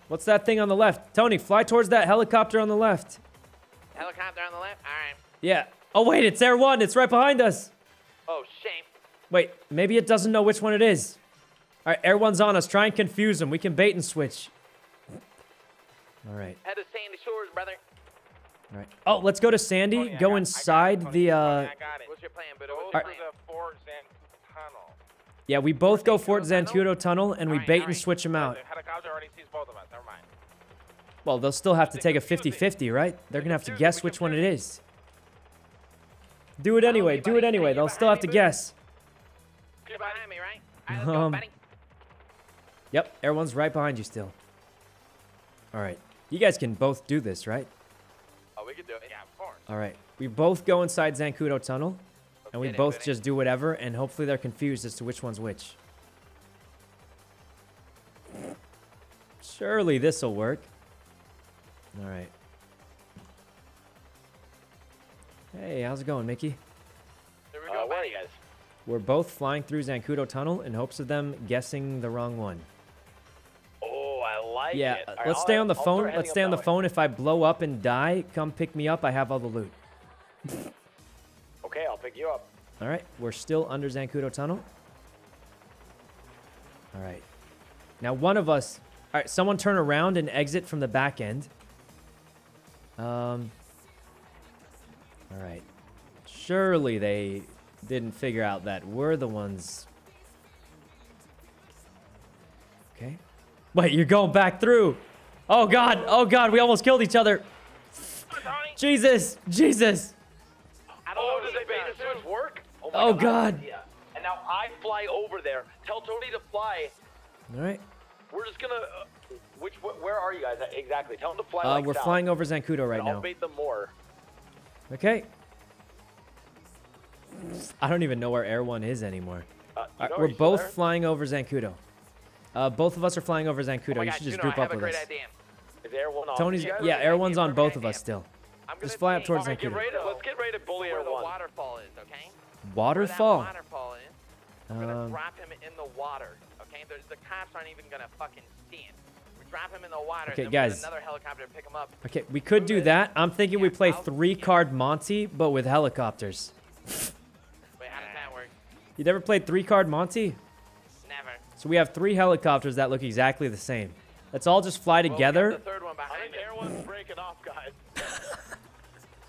What's that thing on the left? Tony, fly towards that helicopter on the left. Helicopter on the left? Alright. Yeah. Oh, wait, it's Air One. It's right behind us. Oh, shame. Wait, maybe it doesn't know which one it is. All right, Air One's on us. Try and confuse him. We can bait and switch. All right. Head to Sandy Shores, brother. All right. Oh, let's go to Sandy. Tony, go got- I got it, inside Tony. the. Tony, uh I got it. What's your plan, Buddha? Go Yeah, we both go Fort Zancudo Tunnel and we bait and switch them out. The helicopter already sees both of us. Never mind. Well, they'll still have to take a 50-50, right? They're gonna have to guess which one it is. Do it anyway. Do it anyway. They'll still have to guess. You're behind me, right? Alright, let's go, Um. Yep, everyone's right behind you still. All right. You guys can both do this, right? Oh, we can do it. Yeah, of course. All right. We both go inside Zancudo Tunnel, and we both just do whatever, and hopefully they're confused as to which one's which. Surely this'll work. All right. Hey, how's it going, Mickey? Here we go, Uh, where are you guys? We're both flying through Zancudo Tunnel in hopes of them guessing the wrong one. Oh, I like Yeah, it. All right, let's I'll- stay on the I'll phone. Let's stay on the way. phone. If I blow up and die, come pick me up. I have all the loot. [laughs] Okay, I'll pick you up. All right, we're still under Zancudo Tunnel. All right. Now, one of us. All right, someone turn around and exit from the back end. Um. All right. Surely they didn't figure out that we're the ones. Okay. Wait, you're going back through. Oh, God. Oh, God. We almost killed each other. Jesus. Jesus. Work? Oh, Oh, God. God. Yeah. And now I fly over there. Tell Tony to fly. All right. We're just gonna. Uh, which? wh- Where are you guys exactly? Tell them to fly. Uh, like we're south, flying over Zancudo right and I'll now. bait them more. Okay. I don't even know where Air One is anymore. Uh, All you right, know, we're are you still both there? flying over Zancudo. Uh, both of us are flying over Zancudo. Oh my you God, should just group up with us. idea. Is there one on? Tony's yeah, Air One's on both of us still. Just fly up take- towards Alright, get Zancudo. ready to, let's get ready to bully where Air the waterfall is, okay? Where that Waterfall. waterfall is. We're gonna Um, drop him in the water, okay? There's, the cops aren't even gonna fucking see it. We drop him in the water. Okay, and then guys. another helicopter to pick him up. okay, we could do that. I'm thinking we play I'll- three card Monty, but with helicopters. [laughs] Wait, how does that work? You never played three card Monty? Never. So we have three helicopters that look exactly the same. Let's all just fly Well, we together, the third one I behind think it. One's breaking off, guys.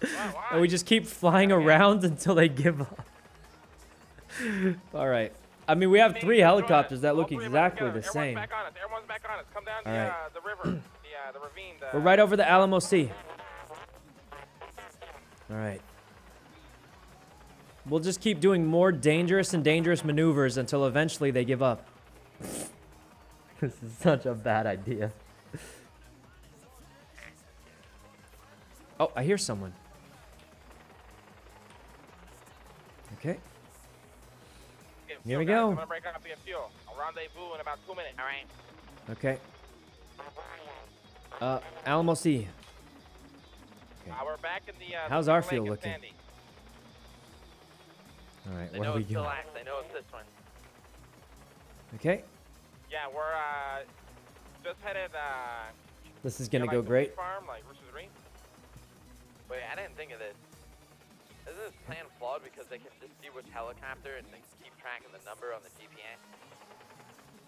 [laughs] and we just keep flying around [laughs] until they give up. [laughs] all right. I mean, we have three helicopters that look exactly the same. Back on us. Air back on us. Come down All the, right. Uh, the river, uh, the, ravine. The, We're right over the Alamo Sea. All right. We'll just keep doing more dangerous and dangerous maneuvers until eventually they give up. [laughs] this is such a bad idea. Oh, I hear someone. Okay. Get Here we guys. go. I'm gonna break up to get fuel. I'll rendezvous in about two minutes. All right. Okay. Uh, Alamo Sea. Okay. Uh, we're back in the. Uh, How's our Lake field looking? Sandy. All right, They what know are we it's doing? Relax. They know it's this one. Okay, Yeah, we're uh, just headed. Uh, this is gonna like go the great. Farm, like Roosters Green. Wait, I didn't think of this. Isn't this plan flawed because they can just see which helicopter and they can keep track of the number on the GPS?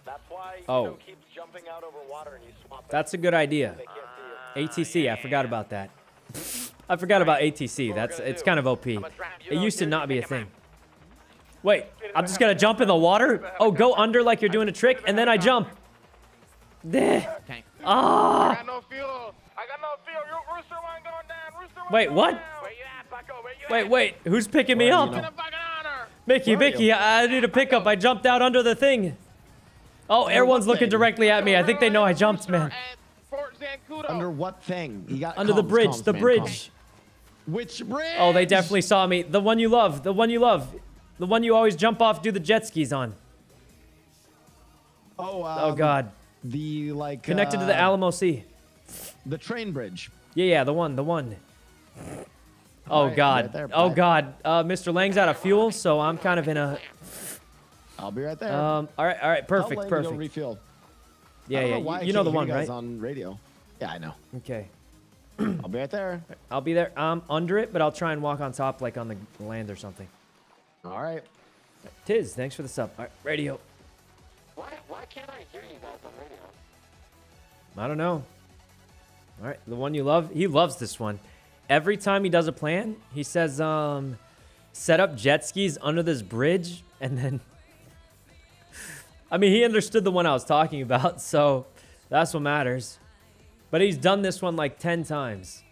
That's why Oh. Yuno keeps jumping out over water and you swap it. That's a good idea. They can't see you. ATC, I forgot about that. I forgot about ATC. That's it's kind of OP. It used to not be a thing. Wait, I'm just gonna jump in the water. Oh, go under like you're doing a trick, and then I jump. Okay. Ah. got no fuel. I got no fuel. Ro- Rooster one going down. Rooster one Wait, what? down. Where you at, Bucko? Where you Wait, wait. Who's picking me up? Mickey, Where Mickey. I need a pickup. I jumped out under the thing. Oh, everyone's looking thing? directly at me. I think they know I jumped, man. At Fort Zancudo. Under what thing? You got Under the bridge, comms, the man, bridge. comms. Which bridge? Oh, they definitely saw me. The one you love. The one you love. The one you always jump off, do the jet skis on. Oh, uh, Oh, God. The like Connected to the uh, Alamo Sea. the train bridge. Yeah, yeah, the one, the one. Oh, Alright, God. right there, oh. God. Uh, Mr. Lang's out of fuel, so I'm kind of in a... I'll be right there. Um, all right, all right. Tell Perfect, Lang to perfect. refuel. Yeah, yeah. know You, you know the one, you guys right? On radio. Yeah, I know. Okay. [clears throat] I'll be right there. I'll be there. I'm under it, but I'll try and walk on top like on the land or something. All right. Tiz, thanks for the sub. All right, radio. Why, why can't I hear you guys on radio? I don't know. All right, the one you love. He loves this one. Every time he does a plan, he says, um, set up jet skis under this bridge, and then. [laughs] I mean, he understood the one I was talking about, [laughs] so that's what matters. But he's done this one like 10 times.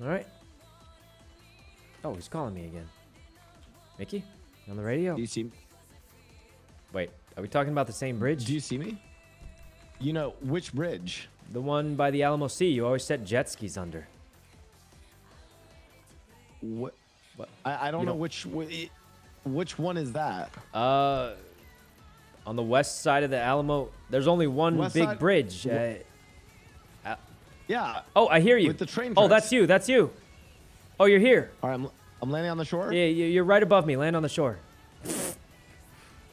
All right. Oh, he's calling me again. Mickey? On the radio? Do you see? Wait, are we talking about the same bridge? Do you see me? You know which bridge? The one by the Alamo Sea. You always set jet skis under. What? What? I, I don't You know don't- which which one is that. Uh, on the west side of the Alamo, there's only one West big side? bridge. Wh- Uh, Yeah. oh, I hear you. With the train Oh, that's you. That's you. Oh, you're here. All right, I'm, I'm landing on the shore. Yeah, you're right above me. Land on the shore.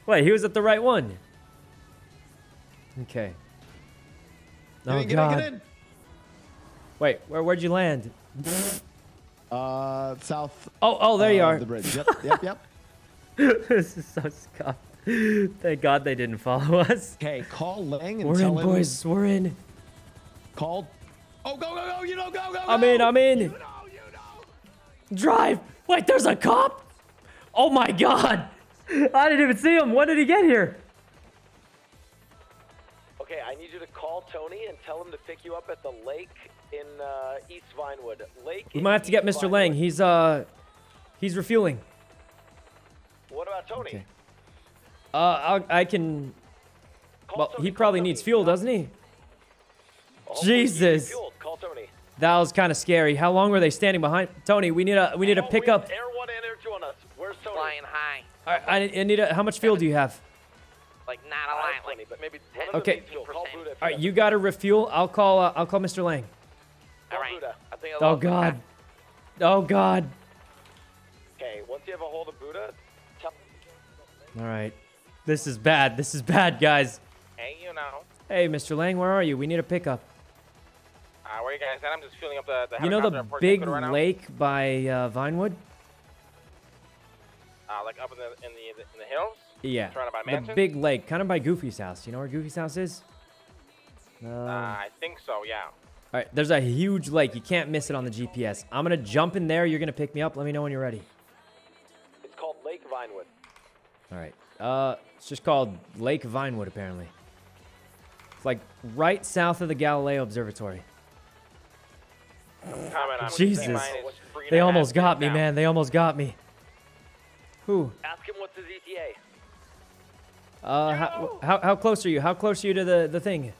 Wait, he was at the right one. Okay. Get Oh in, get in, get in. Wait, where where'd you land? Uh, south. Oh, oh, there you are. The bridge. Yep, yep, yep. [laughs] this is so scuffed. Thank God they didn't follow us. Okay, call Lang and We're tell in, him. boys. We're in. Call. Oh, go, go, go! You know, go, go, I'm go! in. I'm in. You know, you know. Drive! Wait, there's a cop? Oh my god! I didn't even see him. When did he get here? Okay, I need you to call Tony and tell him to pick you up at the lake in uh, East Vinewood. Lake. We might have to get East Mr. Lang. He's uh he's refueling. What about Tony? Okay. Uh I'll, I can Call well, Tony, he call probably Tony. needs fuel, doesn't he? Hopefully Jesus. fueled. Call Tony. That was kind of scary. How long were they standing behind? Tony, we need a we need a Oh, pickup. wait, Air one and Air two on us. Where's Tony? Flying high. All right, I, I need a how much fuel do you have? Like not a I lot. have plenty, Like but maybe 10 Okay. needs fuel. Call Buddha if All right, you got to refuel. I'll call uh, I'll call Mr. Lang. All right. I think I Oh god. Oh god. Okay, once you have a hold of Buddha, tell All right. This is bad. This is bad, guys. Hey, you know. Hey, Mr. Lang, where are you? We need a pickup. Uh, where you guys at? I'm just filling up the, the You know the big Zancudo right now? lake by uh, Vinewood? Uh, like up in the in the in the hills. Yeah. The big lake, kind of by Goofy's house. You know where Goofy's house is? Um, Uh, I think so. Yeah. all right, there's a huge lake. You can't miss it on the GPS. I'm gonna jump in there. You're gonna pick me up. Let me know when you're ready. it's called Lake Vinewood. All right. Uh, it's just called Lake Vinewood, apparently. It's like right south of the Galileo Observatory. Comment. Jesus. Mine is three and They almost got me, down. man. They almost got me. Who? Ask him what's his ETA. Uh, how, how, how close are you? How close are you to the, the thing?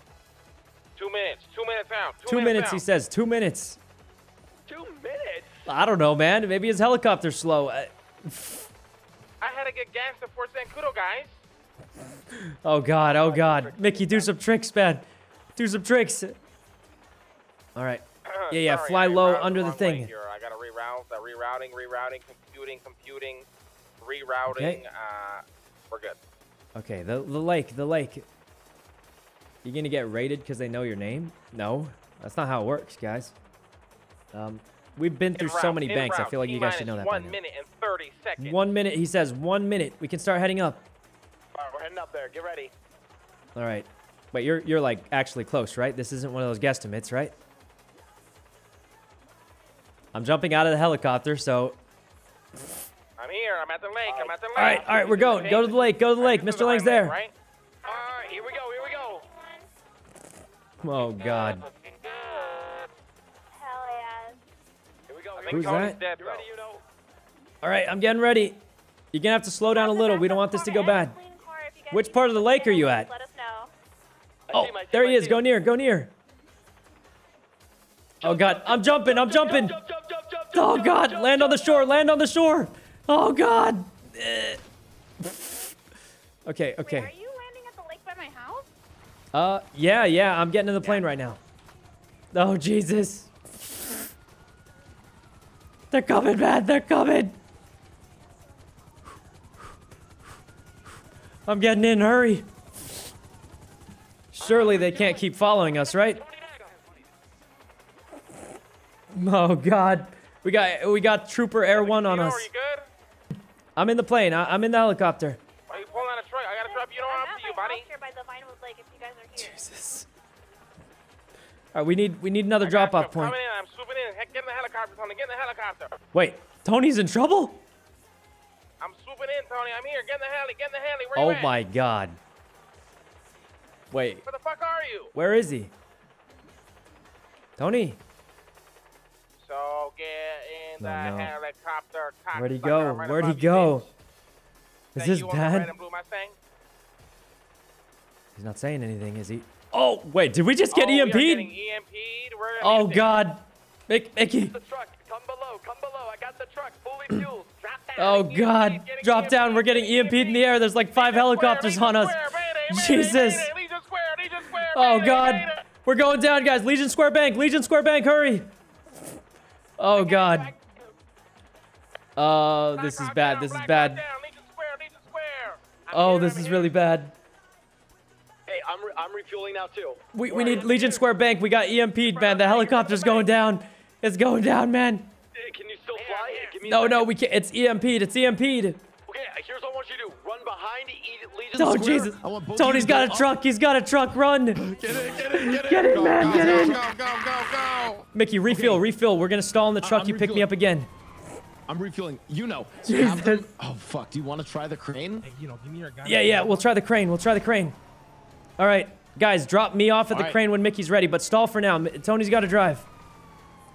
Two minutes. Two minutes out. Two, Two minutes, he out. says. Two minutes. Two minutes. I don't know, man. Maybe his helicopter's slow. Uh, I had to get gas to Fort Zancudo, guys. oh, God. Oh, God. Mickey, do some tricks, man. Do some tricks. All right. [clears throat] Yeah, yeah, sorry, fly low under the wrong way thing. Here. I gotta reroute. The rerouting, rerouting, computing, computing, rerouting. Okay. Uh, we're good. Okay, the the lake, the lake. You're gonna get raided because they know your name? No, that's not how it works, guys. Um, we've been through En so many banks. I feel like you guys should know that. One minute and thirty seconds. One minute. He says one minute. We can start heading up. All right, we're heading up there. Get ready. All right. Wait, you're you're like actually close, right? This isn't one of those guesstimates, right? I'm jumping out of the helicopter, so I'm at the lake. I'm at the lake. all right, all right, we're going. Go to the lake. Go to the lake. Mr. Lang's there. Right? All right, here we go. Here we go. Oh God. Hell yeah. Here we go. I Here think we Who's that? dead, You ready? though. You know. All right, I'm getting ready. You're gonna have to slow down a little. We don't want this to go bad. Which part of the lake are you at? Let us know. I Oh, see him, I see there he is. Go near. Go near. Oh God, I'm jumping. I'm jumping. Jump, jump, jump, jump, Oh God, land on the shore. Land on the shore. Oh God. okay, Okay, Wait, are you landing at the lake by my house? Uh, yeah, yeah. I'm getting in the plane right now. Oh Jesus. They're coming, man. They're coming. I'm getting in. Hurry. Surely they can't keep following us, right? Oh God. We got we got Trooper Air One on Tito, us. Are you good? I'm in the plane. I, I'm in the helicopter. Why are you pulling out a truck? I got a truck. You know I'm I'm at up to you, my buddy. house here by the Vinewood Lake if you guys are here. Jesus. All right, we need we need another I drop you. off I'm point. Coming in. I'm swooping in. Heck, get in the helicopter, Tony. Get in the helicopter. Wait, Tony's in trouble? I'm swooping in, Tony. I'm here. Get in the heli. Get in the heli. Where Oh you at? my God. Wait, Where the fuck are you? where is he? Tony, So get in the Oh, no. helicopter. where'd he go? Where'd he go? Is this you on the red bad? and blue Mustang? He's not saying anything, is he? Oh, wait, did we just get oh, EMP'd? EMP'd. Oh. God. Mick, Mickey. Come below. Come below. I got the truck fully [clears throat] fueled. Drop down. Oh God. EMP'd, Drop down. We're getting EMP'd in the air. There's like five helicopters on us. Legion Square, Mayday, Mayday, Jesus. Mayday, Legion Square, Legion Square, Oh God. We're going down, guys. Legion Square Bank. Legion Square Bank. Hurry. Oh God. Uh, this is bad. This is bad. Rock down, Legion Square, Legion Square. I'm Oh, this is really bad. Hey, I'm re- I'm refueling now too. We, we need Legion Square Bank. We got EMP'd, man. The helicopter's going down. It's going down, man. Can you still fly? Give me a No, no, we can't. It's EMP'd. It's EMP'd. Okay, here's what I want you to do. Run behind Legion Oh, Square. Jesus. I want both Tony's of got go a truck. He's got a truck. Run. Get in, get in, get in. Get in, Go, man, go, get go, in. Go, go, go, go. Mickey, refill, refill. We're going to stall in the truck. I'm You pick me up again. I'm refueling. You know. [laughs] Jesus. Oh fuck. Do you want to try the crane? Hey, you know, give me your gun. Yeah, yeah. We'll try the crane. We'll try the crane. All right. Guys, drop me off at the All right. crane when Mickey's ready, but stall for now. Tony's got to drive.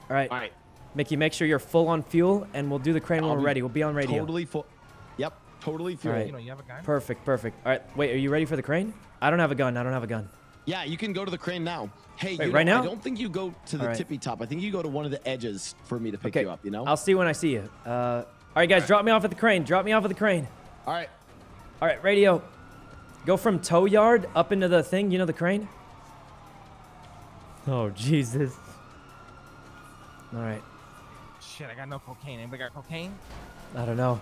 All right. All right. Mickey, make sure you're full on fuel, and we'll do the crane when I'll we're ready. We'll be on radio. Totally full. Yep. Totally fuel. right. You know, you have a gun? Perfect, perfect. All right. Wait, are you ready for the crane? I don't have a gun. I don't have a gun. Yeah, you can go to the crane now. Hey, Wait, you right now? I don't think you go to the All right. tippy top. I think you go to one of the edges for me to pick Okay. you up. You know. I'll see when I see you. Uh, all right, guys, drop me off at the crane. Drop me off at the crane. All right. All right, radio. Go from tow yard up into the thing. You know the crane? Oh, Jesus. All right. Shit, I got no cocaine. Anybody got cocaine? I don't know.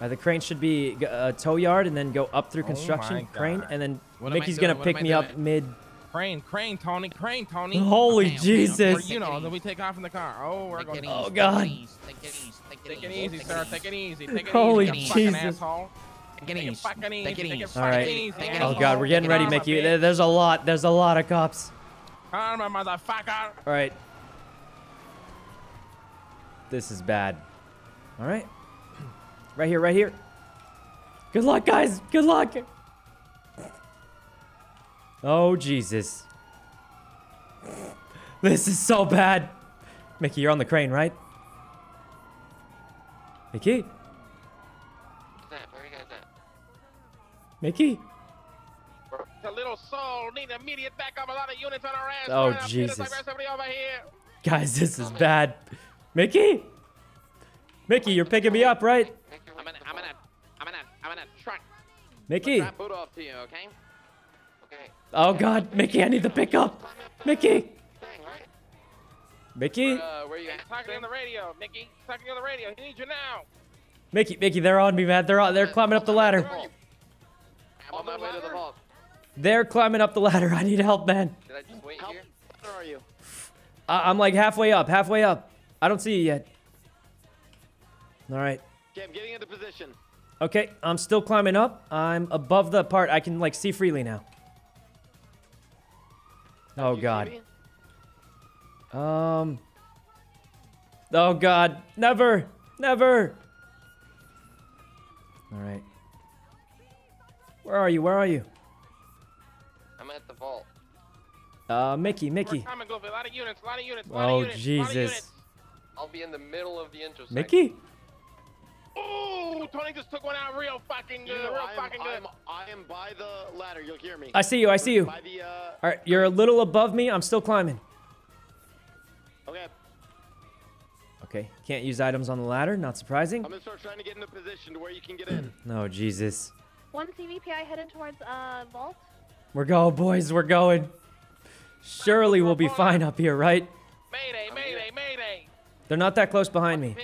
Uh, the crane should be g- uh, tow yard and then go up through Oh construction my crane, and then What Mickey's gonna pick me up mid. Crane, crane, Tony, crane, Tony. [laughs] Holy Okay, okay, Jesus! You know, then we take off in the car. Oh, we're Take going. it Oh, God. Take it easy. Take it easy. Take it easy, sir. Take it easy. Take it Holy easy. you fucking Jesus. asshole. Take it easy. fucking easy. Take it easy. All fucking right. easy. Take it Oh. God, we're getting ready, Mickey. There's a lot. There's a lot of cops. Come on, motherfucker. All right. This is bad. All right. Right here, right here. Good luck, guys. Good luck. Oh, Jesus. [laughs] This is so bad. Mickey, you're on the crane, right? Mickey? What's that? Where you guys at? Mickey? The little soul need immediate backup. A lot of units on our ass. Oh, Line up, units Jesus. Aggressively over here. Guys, this is bad. Mickey? Mickey, you're picking me up, right? Mickey? Drop boot off to you, okay? Okay. Oh, God. Mickey, I need the pickup. Mickey? Dang, right? Mickey? Uh, where you at? Talking on the radio, Mickey. Talking on the radio. He needs you now. Mickey, Mickey, they're on me, man. They're on. They're climbing up the ladder. I'm on my way to the vault. They're climbing up the ladder. I need help, man. Did I just wait here? Where are you? I I'm like halfway up, halfway up. I don't see you yet. All right. Okay, I'm getting into position. Okay, I'm still climbing up. I'm above the part I can like see freely now. Oh god. Um. Oh god. Never. Never. All right. Where are you? Where are you? I'm at the vault. Uh, Mickey, Mickey. Time and Goofy. A lot of units. A lot of units. A lot Oh of units. a lot Jesus. I'll be in the middle of the intersection. Mickey? Ooh, Tony just took one out real fucking You know, real I am, fucking good. I'm, I am by the ladder. You'll hear me. I see you. I see you. By the, uh, All right, you're a little above me. I'm still climbing. okay. Okay, can't use items on the ladder. Not surprising. I'm gonna start trying to get into position to where you can get in. No, [clears throat] Jesus. One CVPI headed towards uh vault. We're going, boys. We're going. Surely we'll be fine up here, right? Mayday, mayday, mayday. They're not that close behind me.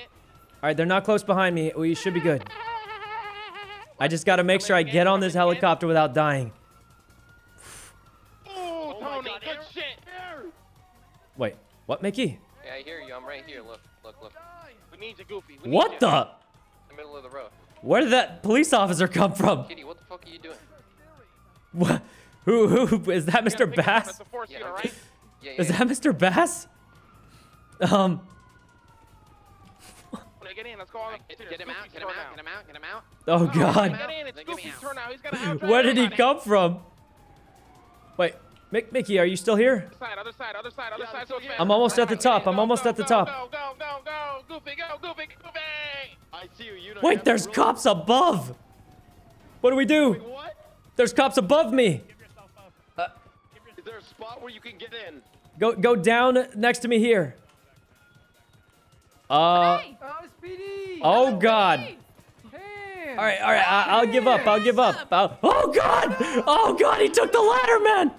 Pit. All right, they're not close behind me. We should be good. I just got to make sure I get on this helicopter without dying. Oh Tony, God, good shit. Wait, what, Mickey? Yeah, I hear you. I'm right here. Look, look, look. We need you, Goofy. We What the? In the middle of the road. Where did that police officer come from? Kitty, what the fuck are you doing? What? Who, who, is that Mr. pick him up. Bass? It's a four Yeah, right? Yeah, yeah. Is that Mr. Bass? Um, Okay, Get in. Let's go on Get, seater. get him out, get him out, get him out, get him out. oh God. Get in. It's Let- get me Goofy's turn now. He's gonna [laughs] out. Where did he come from? Wait, Mick, Mickey, are you still here? Other side, other side, other side, other Yeah, side. I'm So still here. fast. I'm almost at the top. I'm almost at the top. Go, go, go, go. Goofy, go, Goofy, Goofy. I see you. You know. Wait, there's cops above. What do we do? What? There's cops above me. Is there a spot where you can get in? Go, go down next to me here. Uh, Hey! Oh God. All right, all right. I, I'll give up. I'll give up. I'll, oh God! Oh God! He took the ladder, man.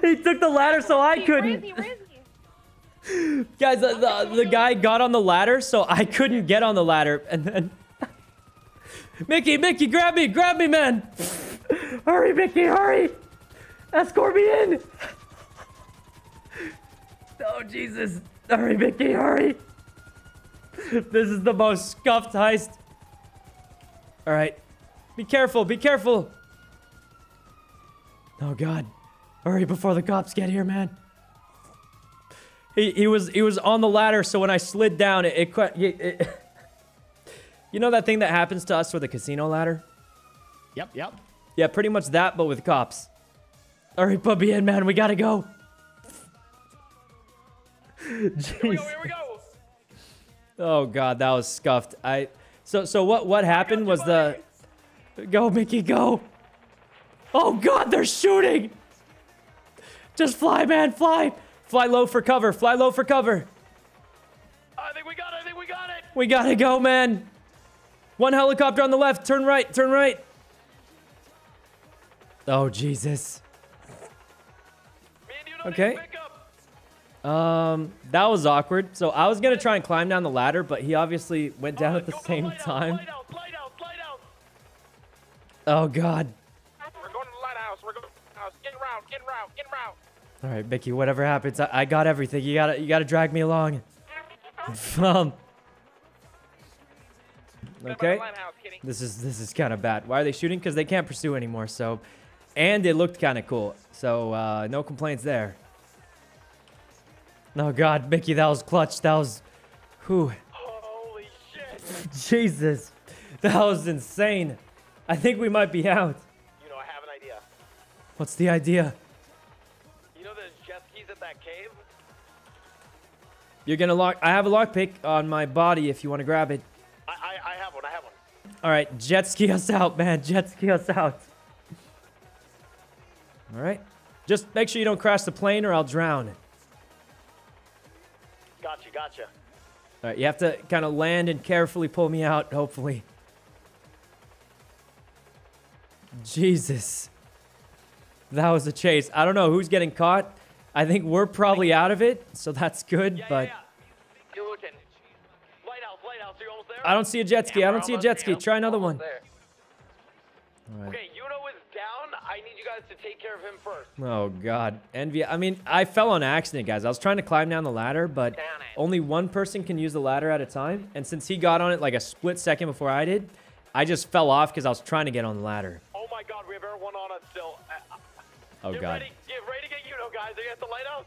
He took the ladder, so I couldn't. he? Where is he? Guys, the, the, the guy got on the ladder, so I couldn't get on the ladder. And then... [laughs] Mickey, Mickey, grab me, grab me, man. [laughs] hurry, Mickey, hurry. Escort me in. [laughs] oh, Jesus. Hurry, Mickey, hurry. [laughs] This is the most scuffed heist. All right. Be careful, be careful. Oh, God. Hurry before the cops get here, man. He, he was he was on the ladder, so when I slid down, it, it, it, it [laughs] You know that thing that happens to us with a casino ladder? Yep, yep. Yeah, pretty much that, but with cops. All right, put me in, man. We gotta go. [laughs] Here we Jeez. go, here we go. Oh god, that was scuffed. I so so what what happened was the Go Mickey, go. Oh god, they're shooting. Just fly, man, fly. Fly low for cover. Fly low for cover. I think we got it. I think we got it. We gotta go, man. One helicopter on the left. Turn right. Turn right. Oh Jesus. Me and you don't Okay. Um, that was awkward. So I was gonna try and climb down the ladder, but he obviously went down at the same time. Oh god. We're going to the lighthouse. We're going to the lighthouse. In route, in route, in. All right, Mickey. Whatever happens, I, I got everything. You gotta, you gotta drag me along. [laughs] um. Step by the Okay. This is this is kind of bad. Why are they shooting? Because they can't pursue anymore. So, and it looked kind of cool. So uh, no complaints there. Oh God, Mickey, that was clutch. That was, whew, Holy shit. Jesus, that was insane. I think we might be out. You know, I have an idea. What's the idea? You know there's jet skis at that cave? You're gonna lock. I have a lockpick on my body if you want to grab it. I, I, I have one. I have one. All right, jet ski us out, man. Jet ski us out. All right. Just make sure you don't crash the plane or I'll drown. Gotcha. All right, you have to kind of land and carefully pull me out, hopefully. Jesus. That was a chase. I don't know who's getting caught. I think we're probably out of it, so that's good. but You're looking. Lighthouse, lighthouse, are you almost there? I don't see a jet ski. I don't see a jet ski. Try another one. All right. Okay, to take care of him first. Oh God, envy. I mean, I fell on accident, guys. I was trying to climb down the ladder, but only one person can use the ladder at a time. And since he got on it like a split second before I did, I just fell off because I was trying to get on the ladder. Oh my God, we have everyone on us still. Uh, Oh get God, ready, get ready to get Yuno, guys. Are you at the lighthouse?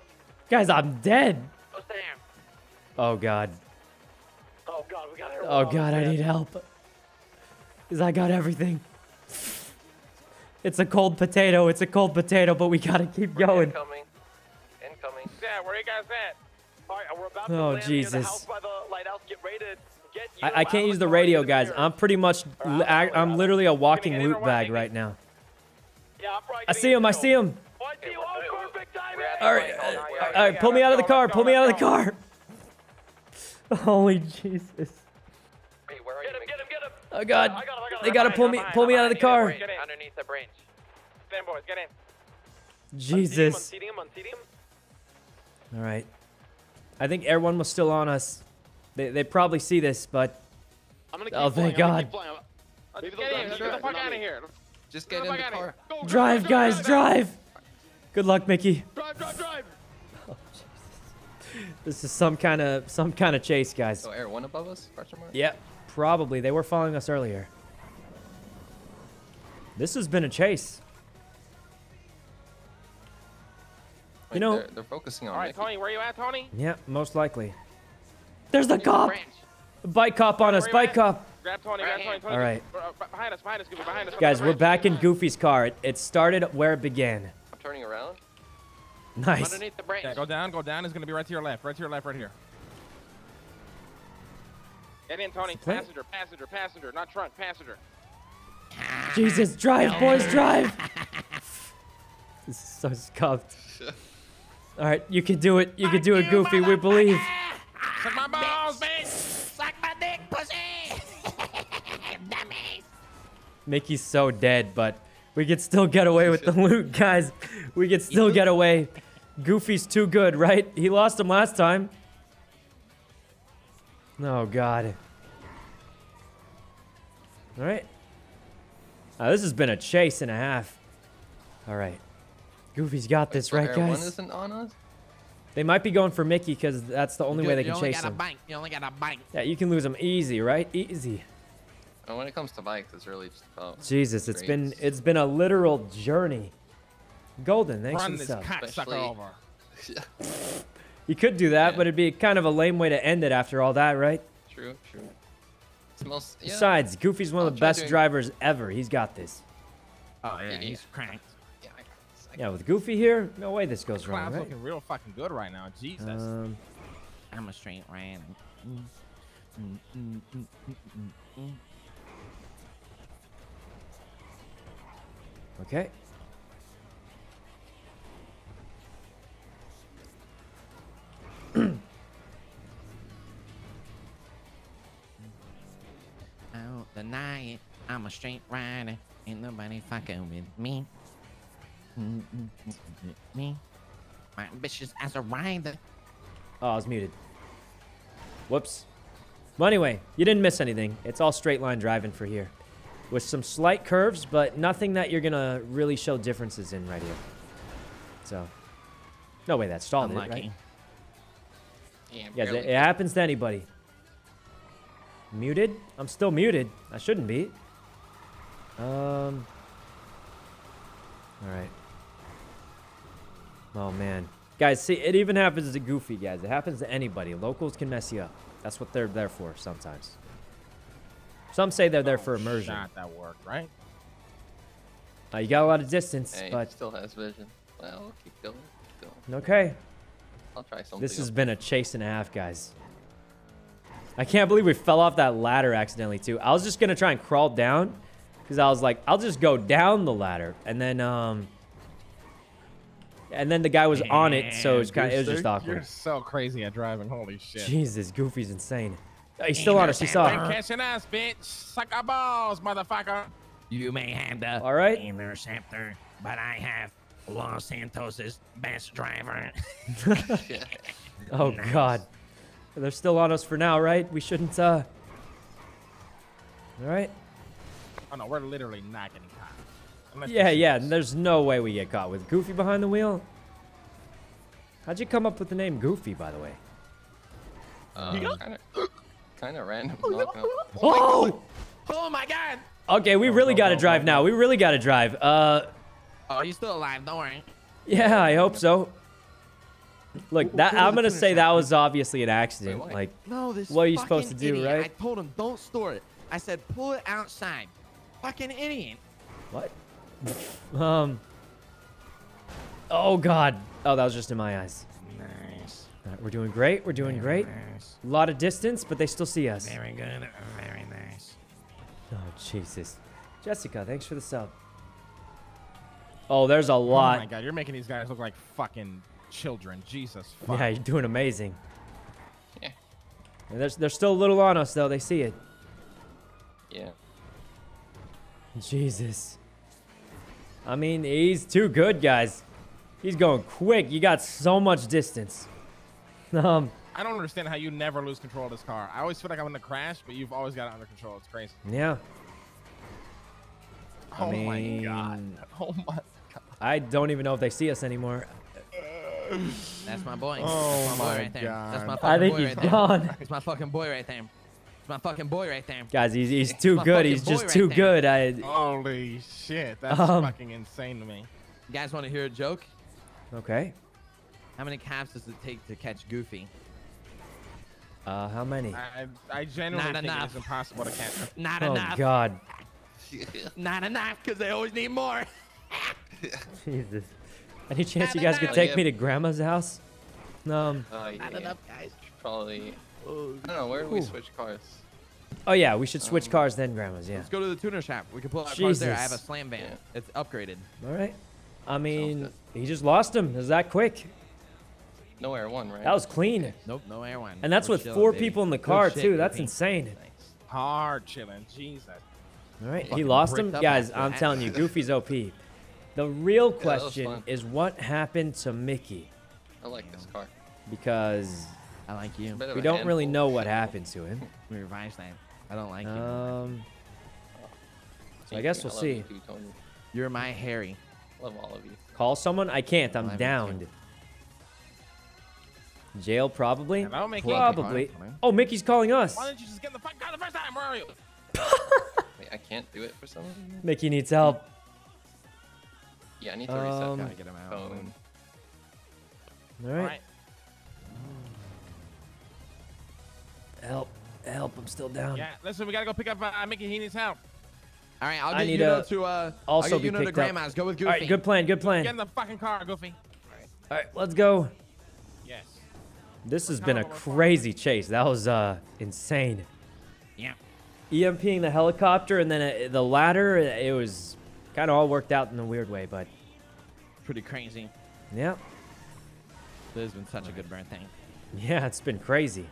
guys, I'm dead. There? Oh God. Oh God, we got everyone Oh God, I need help. Cause I got everything. It's a cold potato. It's a cold potato, but we gotta keep going. Incoming. Incoming. Yeah, where you guys at? All right, we're about to Oh, land near the Jesus. house by the lighthouse. Get ready to get Yuno I, I can't use the radio, guys. mirror. I'm pretty much. li- I, I'm literally a walking Getting in or loot what? bag right now. Yeah, I'm probably I see him. I see him. Oh, I see you. Oh, perfect timing. All right, uh, all right. Pull me out of the car. Pull me out of the car. [laughs] Holy Jesus. Wait, where are Get you? him, get him, get him. Oh God. I got got him. They gotta pull me. behind, Pull me out of the car. Get in. Underneath the branch. Stand, boys, get in. Jesus. Unseating him, unseating him. All right. I think Air One was still on us. They, they probably see this, but I'm gonna keep Oh, thank God. keep. Let's Maybe get in. Let's get the fuck out of here. Just Get get in the car. Go, go, drive, go, guys, go, go. drive. Good luck, Mickey. Drive, drive, drive. Oh, this is some kind of some kind of chase, guys. So air one above us? Question mark. Yep, probably. They were following us earlier. This has been a chase. Wait, know- they're, they're focusing on All right, Mickey. Tony, where are you at, Tony? Yeah, most likely. There's the cop. Branch. Bike cop on us. Bike at? cop. Grab Tony, grab Tony. Tony. All right. Uh, Behind us, behind us, Scooby, behind us. Guys, we're back in Goofy's car. It, it started where it began. I'm turning around. Nice. Underneath the branch. Yeah, go down, go down. It's gonna be right to your left, right to your left, right here. Get in, Tony. Passenger, passenger, passenger. Not trunk, passenger. [laughs] Jesus, drive, boys, drive. [laughs] this is so scuffed. All right, you can do it. You can do it, Goofy. We believe. Suck my balls, bitch! Suck my dick, pussy! [laughs] Dummies! Mickey's so dead, but we could still get away with the loot, guys. We could still get away. Goofy's too good, right? He lost him last time. Oh, God. All right. Uh, this has been a chase and a half. All right. Goofy's got this, So right, air one guys? isn't on us. They might be going for Mickey because that's the only way they you can only chase got a him. You only got a bank. Yeah, you can lose him easy, right? Easy. And when it comes to bikes, it's really just about. Jesus, it's been it's been a literal journey. Golden, thanks Run for the this sub. cocksucker Especially- over. [laughs] You could do that, Yeah. but it'd be kind of a lame way to end it after all that, right? True, true. It's most. Yeah. Besides, Goofy's one of I'll the best doing- drivers ever. He's got this. Oh yeah, Yeah. he's cranked. Yeah, I got this. I got Yeah, with Goofy here, no way this goes wrong, Cloud's right? looking real fucking good right now. Jesus. Um, I'm a straight ran. okay. [clears throat] The night, I'm a straight rider. Ain't nobody fucking with me. Me. My ambitious as a rider. Oh, I was muted. Whoops. Well, anyway, you didn't miss anything. It's all straight line driving for here. With some slight curves, but nothing that you're going to really show differences in right here. So, no way that stalled it, right? Yeah, it, it happens to anybody. Muted? I'm still muted. I shouldn't be. Um. All right. Oh man, guys, see, it even happens to Goofy, guys. It happens to anybody. Locals can mess you up. That's what they're there for sometimes. Some say they're there for immersion. Shot that worked, right? Uh, you got a lot of distance, Hey, but still has vision. Well, keep going. Keep going. okay. I'll try something. This has else. been a chase and a half, guys. I can't believe we fell off that ladder accidentally, too. I was just going to try and crawl down because I was like, I'll just go down the ladder. And then, um, and then the guy was on it, so it was kind of, it was just You're awkward. so crazy at driving. Holy shit. Jesus, Goofy's insane. Oh, he's still on us. He saw it. catching us, bitch. Suck our balls, motherfucker. You may have the All right. interceptor, but I have Los Santos's best driver. [laughs] Oh [laughs] God, they're still on us for now, right? We shouldn't. uh... All right. Oh no, we're literally not getting caught. Unless Yeah, yeah. us. There's no way we get caught with Goofy behind the wheel. How'd you come up with the name Goofy, by the way? Uh, kind of, kind of random. not gonna- Oh! Oh my god! Okay, we really go, got to go, drive go, now. We really got to drive. Uh, Oh, you still alive? Don't worry. yeah, I hope so. Look, that I'm gonna say that was obviously an accident. why? Like, No, this What are you supposed to do, idiot. right? I told him don't store it. I said pull it outside. Fucking idiot. what? [laughs] um. Oh God. Oh, that was just in my eyes. Nice. All right, we're doing great. We're doing great. Nice. A lot of distance, but they still see us. Very good. Very nice. Oh Jesus. Jessica, thanks for the sub. Oh, there's a lot. Oh my god, you're making these guys look like fucking children. Jesus fuck. yeah, you're doing amazing. Yeah. And They're, they're still a little on us, though. They see it. Yeah. Jesus. I mean, he's too good, guys. He's going quick. You got so much distance. [laughs] Um, I don't understand how you never lose control of this car. I always feel like I'm gonna crash, but you've always got it under control. It's crazy. yeah. I Oh my god. [laughs] Oh my god. I don't even know if they see us anymore. That's my boy. Oh That's my boy my right there. That's my God. fucking I think boy he's right there. gone. That's my fucking boy right there. It's my fucking boy right there. Guys, he's, he's too my good. He's just right too there. good. I, Holy shit. That's Um, fucking insane to me. You guys want to hear a joke? okay. How many caps does it take to catch Goofy? Uh, how many? I, I genuinely Not think enough. it's impossible to catch. Not Oh, enough. God. Not enough, because they always need more. [laughs] Jesus. Any chance you Not guys could enough. take me to Grandma's house? Um. Uh, yeah. Not enough, guys. Probably. I don't know. Where do we switch cars? Oh yeah, we should switch Um, cars then Grandma's. Yeah. Let's go to the tuner shop. We can pull out cars there. I have a slam van. Yeah. It's upgraded. All right. I mean, good. he just lost him. It was that quick? No air one, right? That was clean. Nope, no air one. And that's We're with chilling, four baby. people in the car shit, too. That's Goofy. insane. nice. Hard chilling. Jesus. All right, he lost him, guys. I'm telling you, Goofy's OP. [laughs] The real question fun. is what happened to Mickey I like this car. because I like you. We don't really know what happened to him. [laughs] We revised that. I don't like you. Um, so I guess we'll love you see. too, Tony. You're my Harry. Love all of you. Call someone? I can't. I'm Love you too. downed. Jail probably. Hello, Mickey? Probably. Oh, Mickey's calling us. Why didn't you just get in the fuck car the first time? Where are you? [laughs] Wait, I can't do it for some reason. Mickey needs help. Yeah, I need to reset Um, my Gotta get him out. phone. All All right. right. Help. Help. I'm still down. Yeah, listen, we gotta go pick up uh, Mickey. He needs help. All right, I'll I get need Yuno to to uh. also I'll be get Yuno to picked up. grandma's. Go with Goofy. All right. Good plan. Good plan. Get in the fucking car, Goofy. All right. Let's go. Yes. This has been a crazy chase. That was uh insane. Yeah. EMPing the helicopter and then uh, the ladder. It was kind of all worked out in a weird way, but Pretty crazy. yeah, This has been such a good burn thing. yeah, it's been crazy.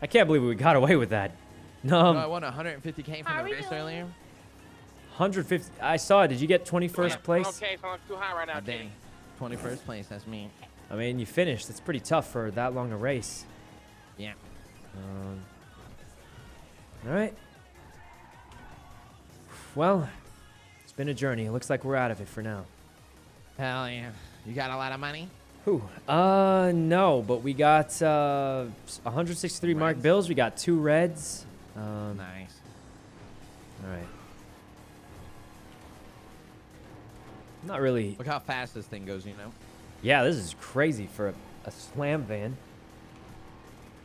I can't believe we got away with that. Um, no, I won 150k from are the race doing? earlier. 150. I saw it. Did you get 21st Yeah, place? Okay, so I'm too high right now, dang. 21st place. That's me. I mean, you finished. That's pretty tough for that long a race. Yeah. Um, all right. Well, it's been a journey. It looks like we're out of it for now. Hell yeah. You got a lot of money? Whew. Uh, no, but we got uh 163 mark Reds. bills. We got two reds. Um, Nice. all right. Not really. Look how fast this thing goes, you know? Yeah, this is crazy for a, a slam van.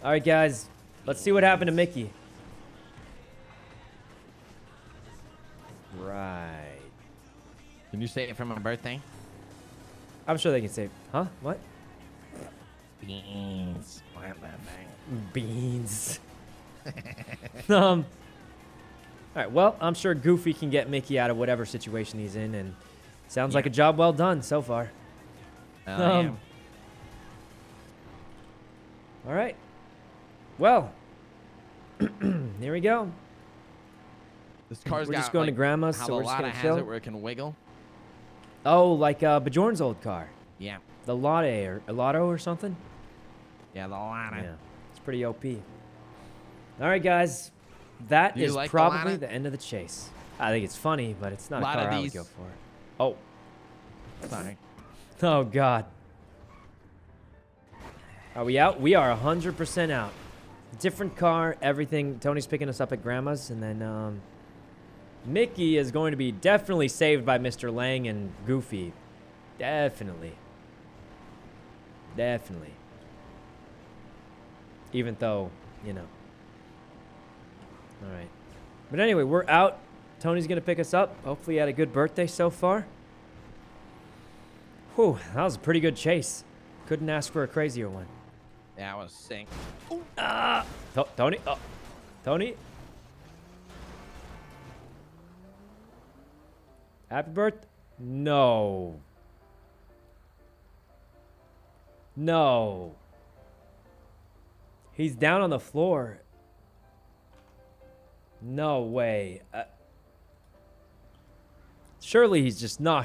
All right, guys. Let's see what happened to Mickey. You say it for my birthday? I'm sure they can say, huh? What? Beans. Beans. [laughs] um. All right. Well, I'm sure Goofy can get Mickey out of whatever situation he's in, and sounds like a job well done so far. Hell Um, yeah. All right. Well, [clears throat] here we go. This car's we're got just going to like, Grandma's, so we're just gonna chill. where it can wiggle. Oh, like uh, Bjorn's old car. Yeah. The Lotte or Lotto or something. Yeah, the Lana. Yeah, it's pretty OP. All right, guys, that You is like probably Lana? the end of the chase. I think it's funny, but it's not Lot a car I would go for. Oh, Sorry. [laughs] oh God. Are we out? We are 100% out. Different car, everything. Tony's picking us up at Grandma's, and then um, Mickey is going to be definitely saved by Mr. Lang and Goofy. Definitely. Definitely. Even though, you know. All right. But anyway, we're out. Tony's going to pick us up. Hopefully, you had a good birthday so far. Whew, that was a pretty good chase. Couldn't ask for a crazier one. Yeah, I was sick. Ah! To- Tony? Oh. Tony? Happy birthday? No. No. He's down on the floor. No way. Uh, surely he's just knocked